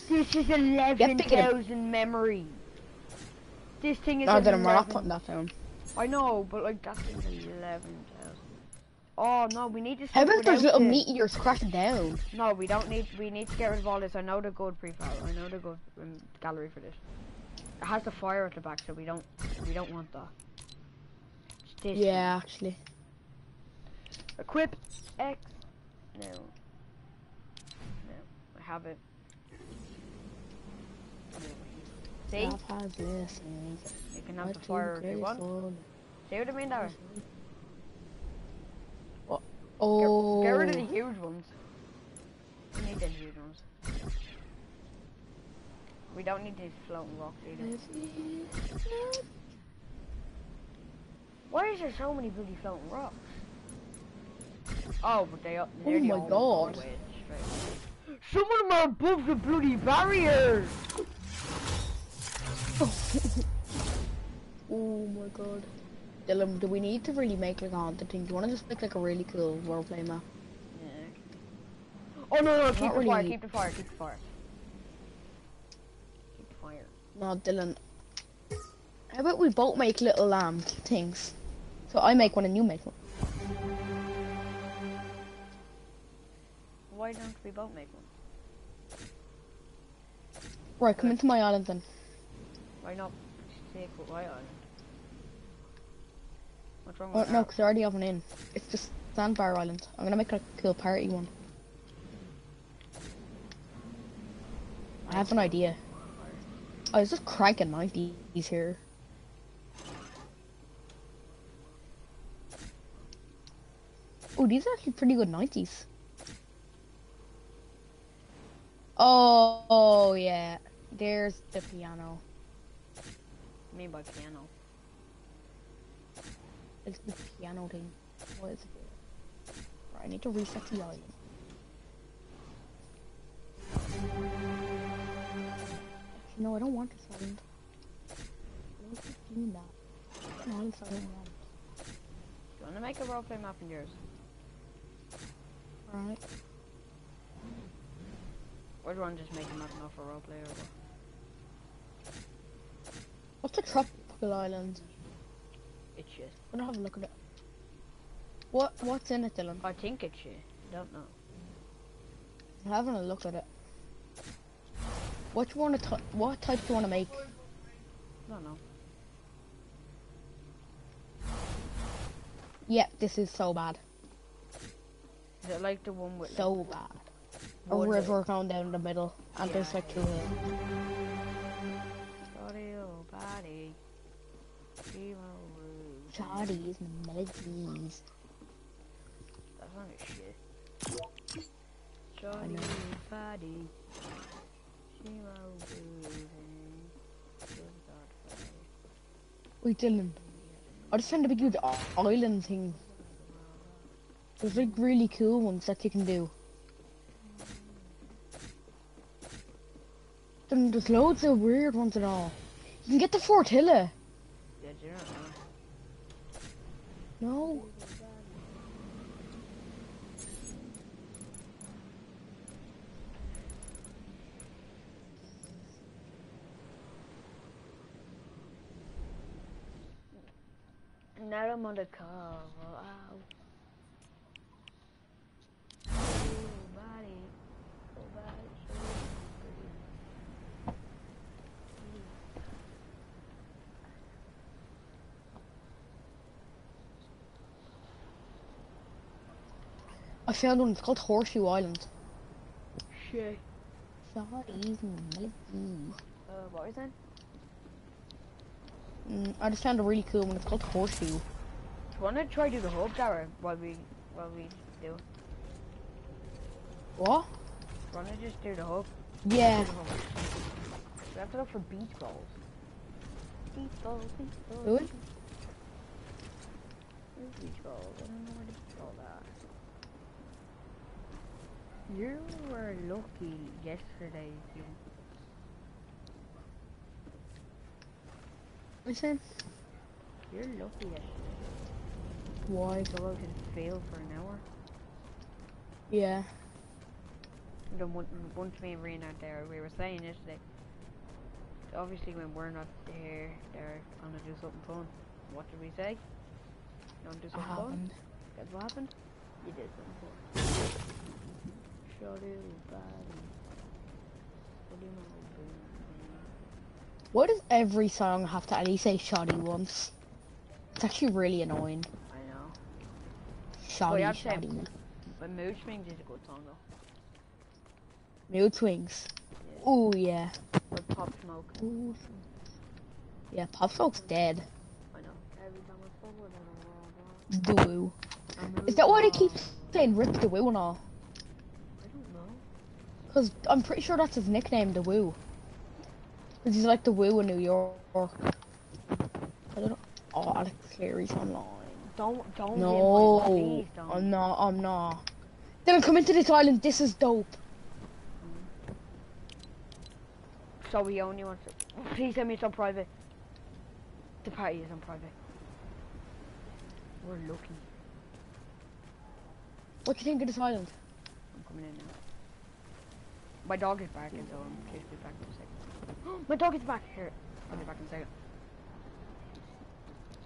This is Get picking it. 11,000 memory. This thing is No, not 11. putting that down. I know, but like that thing's 11,000. Oh no, we need to. How about those little this. meteors crashing down? No, we don't need. We need to get rid of all this. I know the good prefab. I know the good um, gallery for this. It has the fire at the back, so we don't. We don't want that. It's this one. Yeah, actually. Equip X. No. No. I have it. See? Love has this. You can have the fire if you want. See what I mean there? Get, Oh. get rid of the huge ones. We need the huge ones. We don't need these floating rocks either. Why is there so many bloody floating rocks? Oh, but they up. Oh my God. Some of them are above the bloody barriers. Oh my god. Dylan, do we need to really make like a haunted thing? Do you want to just make like a really cool roleplay map? Oh no no! Keep the fire! Keep the fire! Keep the fire! Keep the fire! No, Dylan. How about we both make little um things? So I make one and you make one. Why don't we both make one? Right, come into my island then. Why not stick with my island? What's wrong Oh, with no, that? because I already have one in. It's just Sandbar Island. I'm gonna make a cool party one. I have an idea. Oh, I was just cranking 90s here. Oh, these are actually pretty good 90s. Oh, oh yeah. There's the piano. What do you mean by piano? It's the piano thing. What is it? Right, I need to reset the island. No, I don't want this island. Why is doing that? No, want. Do you want to make a roleplay map in yours? Alright. Or do you want to just make a map enough for roleplay or what? What's a tropical island? It's shit. I'm gonna have a look at it. What What's in it, Dylan? I think it's shit. Don't know. I'm having a look at it. What you wanna What type do you wanna make? I don't know. Yeah, this is so bad. Is it like the one with? So bad. A river going down the middle, and there's like two hills. Lose. Shawty's melodies. That song is shit. Shorty body. She. Wait, Dylan. I just found a big huge island thing. There's like really cool ones that you can do. Then there's loads of weird ones and all. You can get the Fortilla. Yeah, do you know? No. Not I'm undercover. I found one. It's called Horseshoe Island. Shit. Shawty's melodies. Uh, what was that? Mm, I just found a really cool one. It's called Horseshoe. Do you want to try do the hub tower while we while we do? What? Do you want to just do the hub? Yeah. We have to look for beach balls. Beach balls, beach balls. Do it? we go? I don't know where to go that. You were lucky yesterday, you. Listen. You're lucky yesterday. Why? Out and fail for an hour. Yeah. Then one- once me and Rena out there, we were saying yesterday. Obviously, when we're not there, they're gonna do something fun. What did we say? To do something fun? Guess what happened? You did something fun. Shut it. What do you know, Why does every song have to at least say shoddy once? It's actually really annoying. I know. Shoddy, have to say- But Mood Swings is a good song though. Mood swings. Ooh, yeah. With Pop Smoke. Ooh. Yeah, Pop Smoke's dead. I know. Every time I forward, I don't know. The Woo. Is that why they keep saying Rip the Woo and all? I don't know. Because I'm pretty sure that's his nickname, the Woo. Because he's like the Woo in New York. I don't know. Oh, Alex Cleary's online. Don't, don't. No, my, please don't. I'm not. I'm not. Then come into this island. This is dope. So (laughs) he only wants to. Please tell me it's on private. The party is on private. We're lucky. What do you think of this island? I'm coming in now. My dog is barking, so I'm please be back in a second. (gasps) My dog is back here. I'll be back in a second.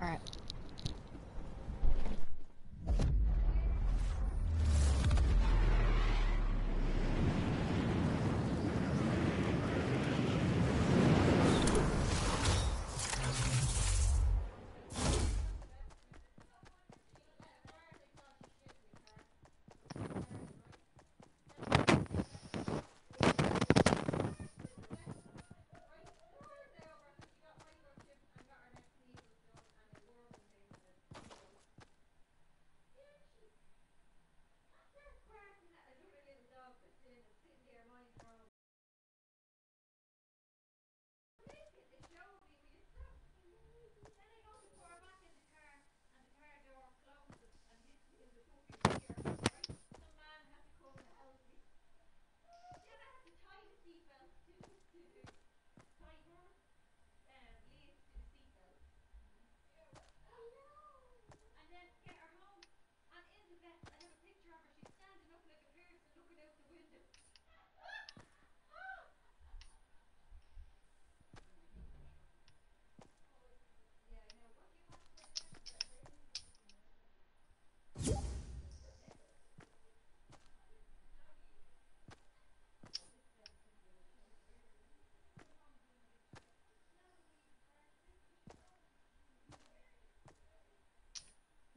All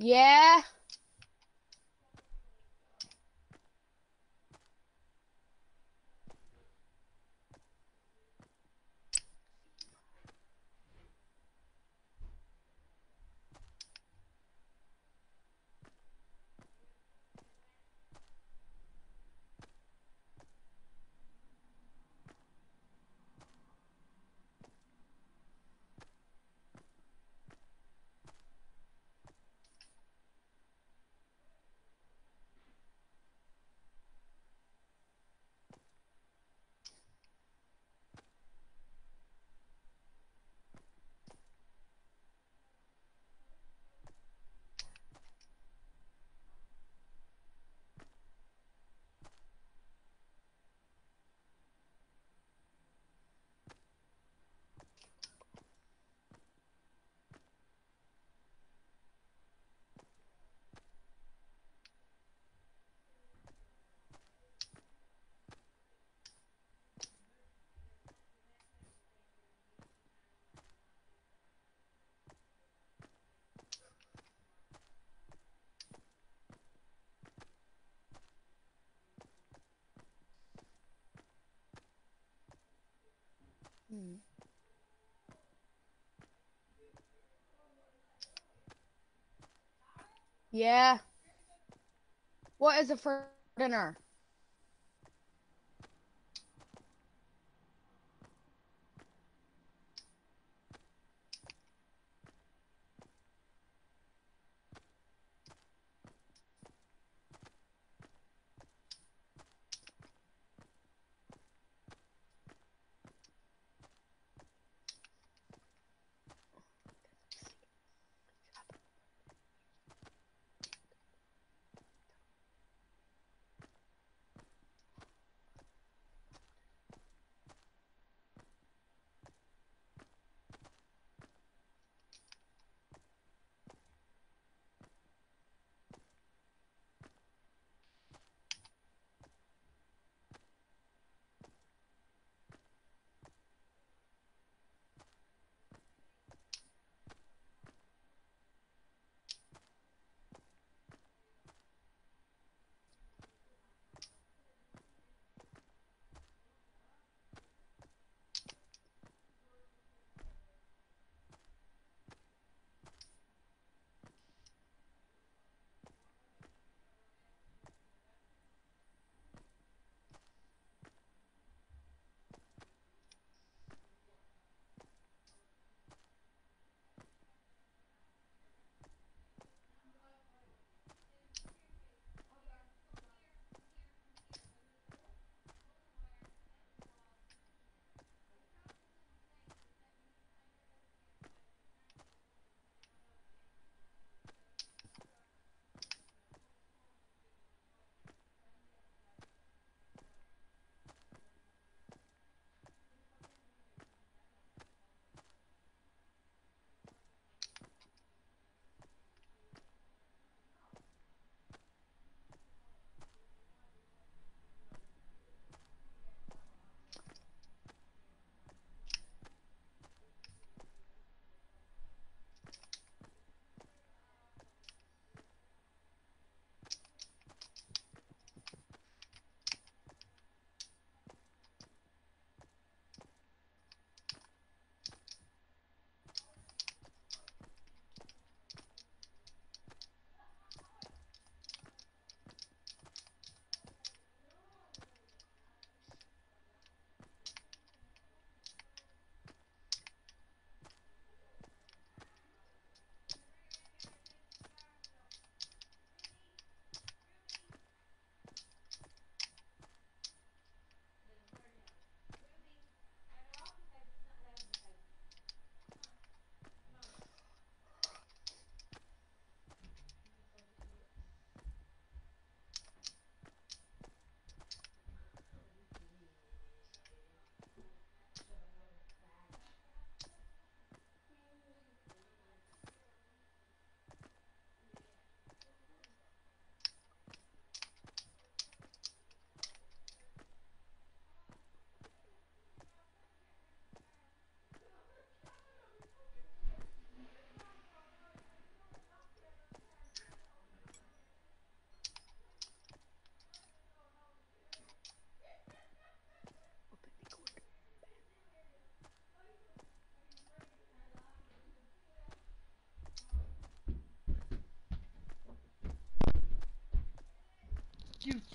right. Yeah. Yeah. What is it for dinner?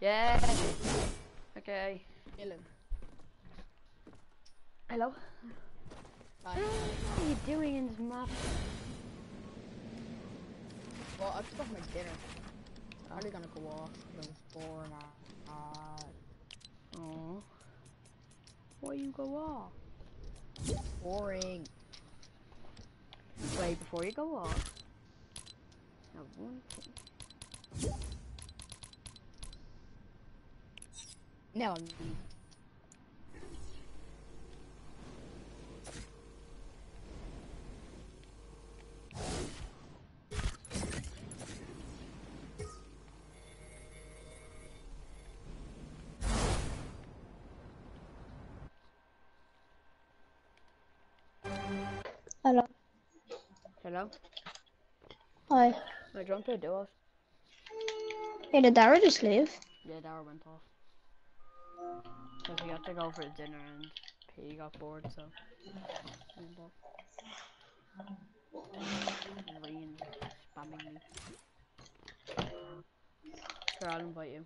Yeah. Okay. Dylan. Hello. Hi. What are you doing in this map? Well, I just got my dinner. I'm probably gonna go off because I'm bored. Uh, Oh. Why you go off? boring. Wait, before you go off. Have one thing. Now I'm Hello? Hi. I jumped the door. Hey, did Dara just leave? Yeah, Dara went off. Because he got to go for dinner and he got bored, so. Went off. Ryan spamming me. Sure, I'll invite you.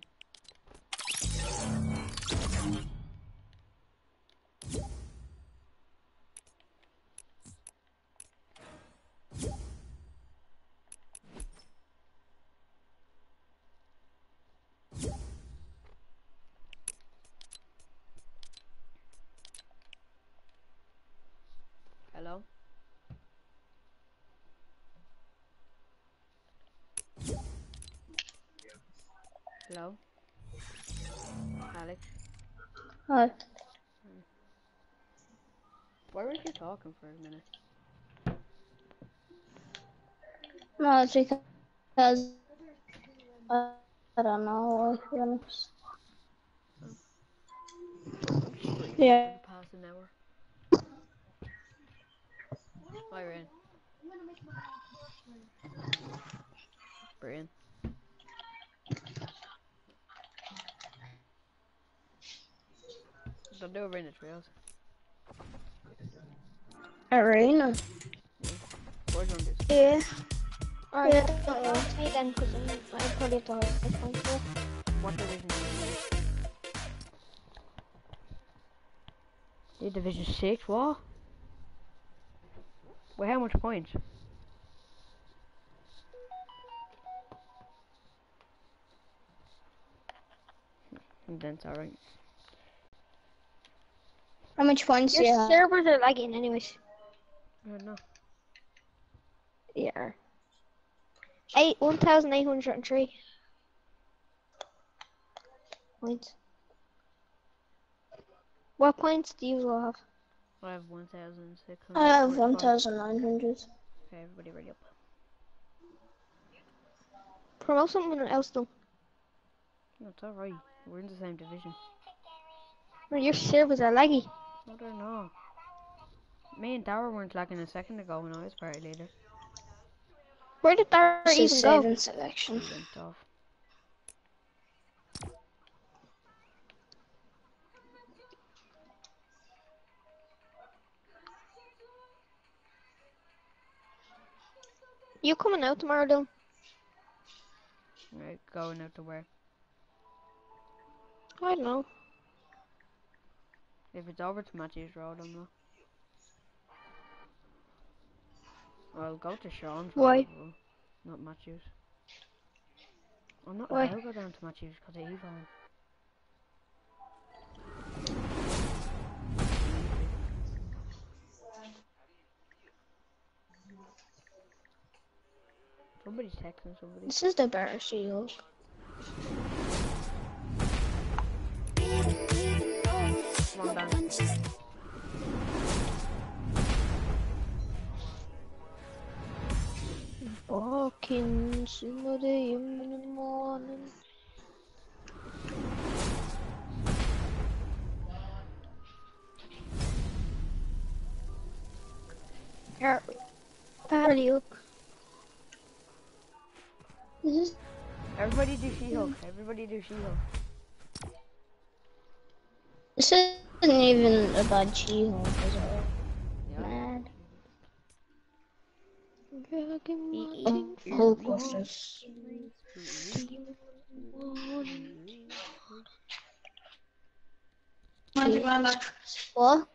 Hello? Hello? Alex? Hi. Why were you talking for a minute? No, it's because I don't know. Yeah. Past an hour. Byron. Brian. Don't do it in the trails. Arena. Boys run this. Yeah. Alright, Yeah. don't ask me then, because I probably thought I was going. What division are you? Yeah, division 6, what? Wait, how much points? That's alright. How much points do you Your have? servers are lagging anyways. I don't know. Yeah. Eight, 1,803 points. What points do you have? I have 1,600. I have 1,900. Okay, everybody ready up. Promote someone else though. No, it's alright. We're in the same division. Well, your servers are laggy. No, don't know. Me and Dara weren't lagging a second ago when I was party leader. Where did Dara This even go? saving selection. He went off. You coming out tomorrow though? Right, going out to where? I don't know. If it's over to Matthews Road, I'm not. I'll go to Sean's. Why? Road, Not Matthews. I'm not Why? allowed to go down to Matthews because of Evon. Somebody's texting somebody. This is the better shield. Come on, Dan. Walking somebody in the morning. Here, party up. This Everybody do She-Hulk. Everybody do She-Hulk. This isn't even a bad She-Hulk, is it? Yeah. Mad. Dragging my thing Hulk was just... What?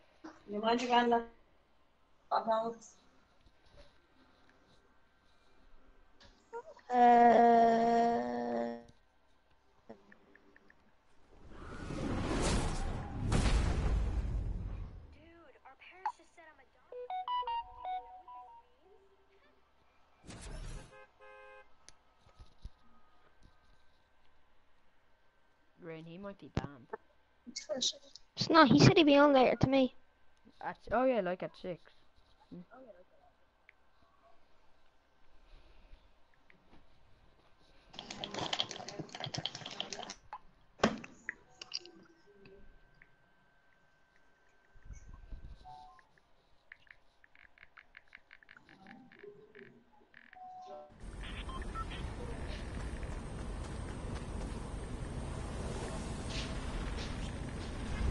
Uh... Rain, he might be banned. It's not, he said he'd be on later to me. At, oh yeah, like at six. Oh,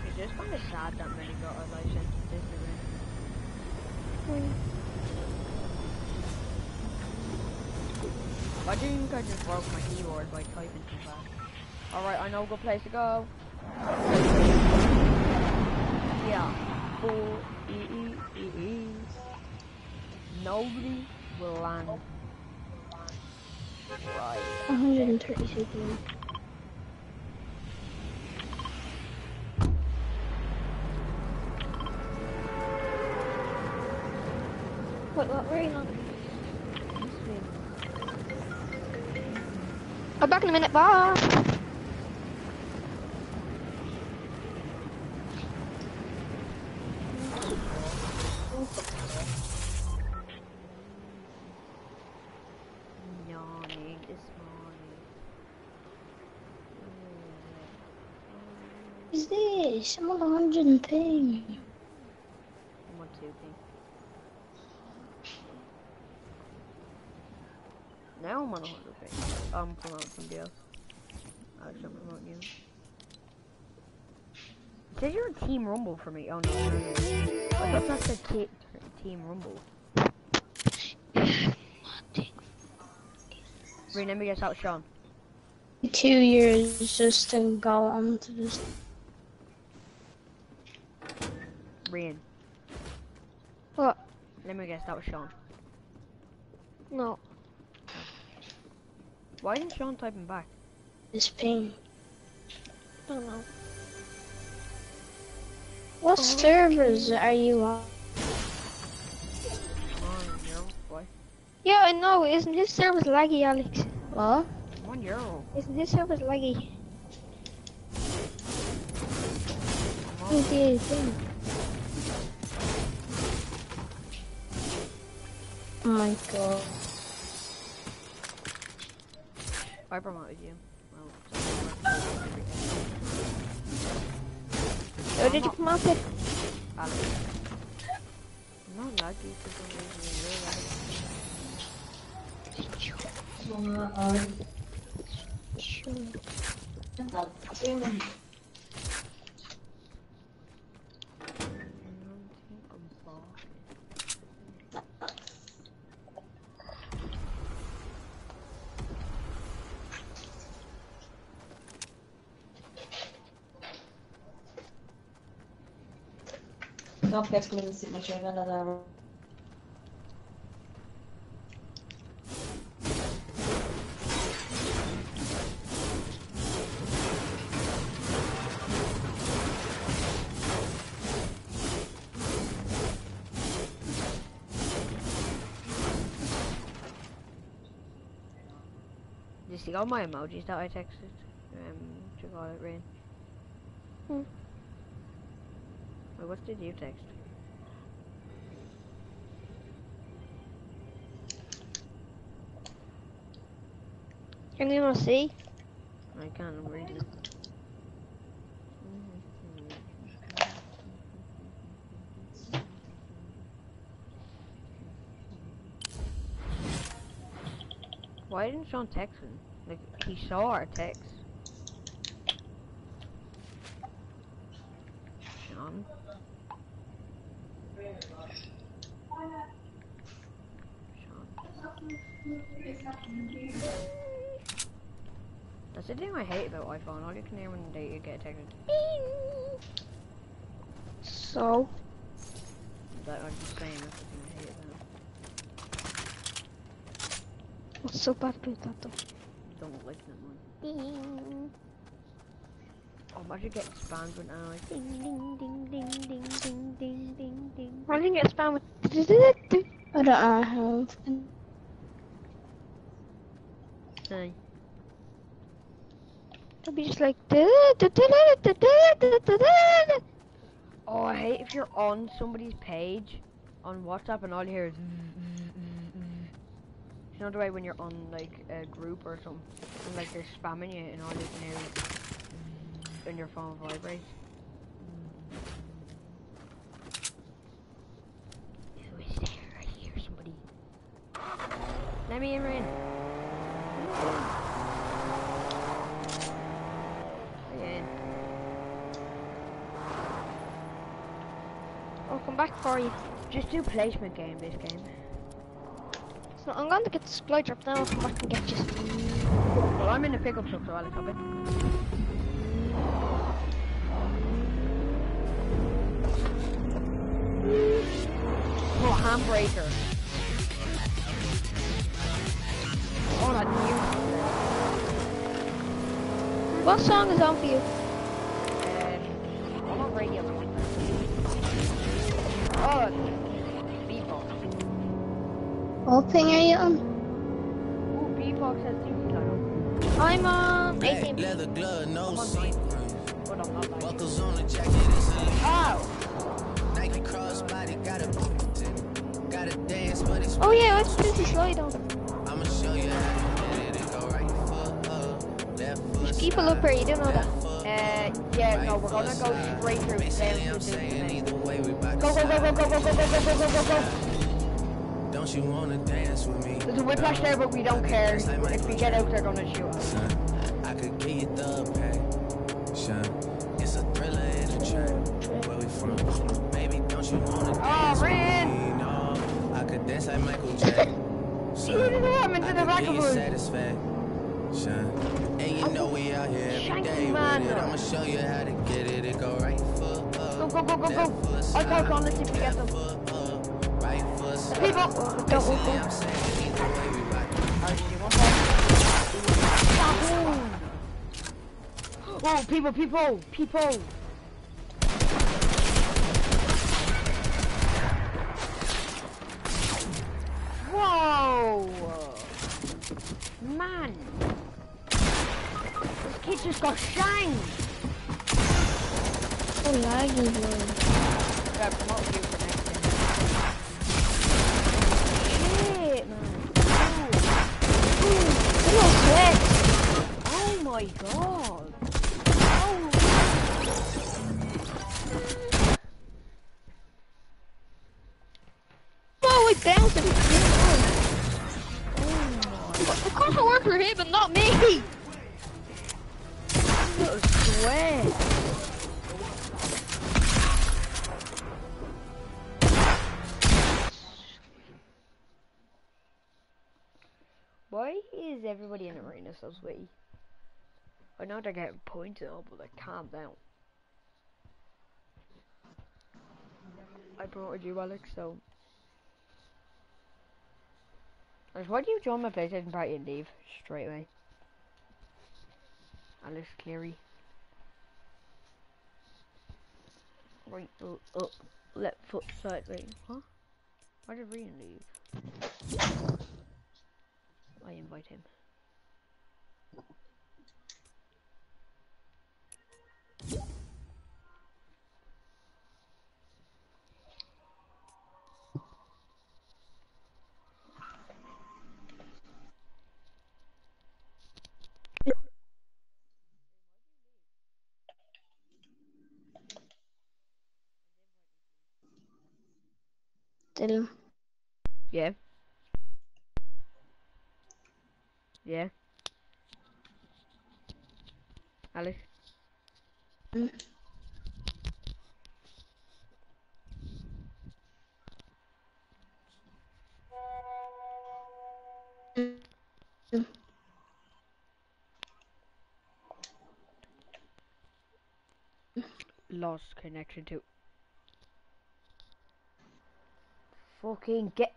it's just kind of sad that many got a license this event. I think I just broke my keyboard by typing too fast. A good place to go. Yeah. Four E E E E. Nobody will land. Right. 132 people. What, what, where are you on? I'm back in a minute, bye! Yawning this morning. Is this? I'm on 100 ping. I'm on two ping. Now I'm on 100 ping. I'm promoting somebody else. I was gonna promote you. It says you're in Team Rumble for me. Oh no. no, no. I thought that said te- Team Rumble. Remember guess out Sean. Two years just to go on to this. Rian. What? Let me guess that was Sean. No. Why isn't Sean typing back? This pain. I don't know. What oh. servers are you on? Oh, boy. yeah, I know. Isn't his server laggy, Alex? What? One euro. Isn't his server laggy? It is. Oh my god. I promoted you. Eu dei tipo uma set... Ah, não. Dá que isso também é verdade. Deixa eu... don't sit much of another. You see all my emojis that I texted um, to Rain. Wait, what did you text? Can you not see? I can't read it. Why didn't Sean text him? Like, he saw our text. Sean. That's the thing I hate about iPhone. All you can hear when they you get texted. So, That I'm just saying that's the thing I hate about what's so bad about that though? Don't like that one. Oh, imagine getting spammed with now. Like, Ding ding ding ding ding ding ding ding ding. I didn't get spam with. I don't know how. hey. It'll be just like. Oh, I hate if you're on somebody's page on WhatsApp and all you hear is. Mm, mm, mm, you know the way when you're on like a group or something, and like they're spamming you and all you can hear is, and your phone vibrates. Who is there? I hear somebody. Let me in, Rain. Again. I'll come back for you. Just do placement game this game. So I'm going to get the supply drop now. I'll come back and get you. Well, I'm in the pickup truck, so I'll come in. Oh, handbreaker. Oh, that new. What song is on for you? Oh, beatbox. What thing are you on? Ooh, beatbox has two title. I'm on 18. Leather glove, no seat. I'm. Buckles on the jacket, it's elite. Oh! Nike crossbody, got a Gotta dance, but it's Oh yeah, let's do the slide on. I'ma show you how to get it. It go right foot up, left foot There's people up here, you don't know that. Yeah, no, we're gonna go straight through Basically, I'm saying either way, we bout Go, to go, go, go, go, go, go, go, go, go, go, go. Don't you wanna dance with me? There's a whiplash there, but we don't care. If we get out, they're gonna shoot us. Son, I could get you the passion. It's a thriller in a trap. Where we from? Baby, don't you wanna Oh, dance with Ren. me? No, I could dance like Michael Jackson. Into I could give you satisfaction. Know we out here every day with it. I'ma show you how to get it. It go right foot up. Go, go, go, go, go. I can't come. Let's see if we get them. Right foot up. People. Go, go, go. Oh, people, people, people. Whoa! Man! kid just got shanked. Oh, laggy, bro. Yeah, promote you for next game. Shit, man. Ooh. Ooh. Oh my god. Sweaty? I know they're getting pointed all, but like, calm down. I promoted you, Alex, so... Alex, why do you join my PlayStation party and leave straight away? Alex Cleary. Right, oh, up, left foot side, right, huh? Why did Rian leave? I invite him. Yeah. Yeah. Mm. Lost connection to. Fucking get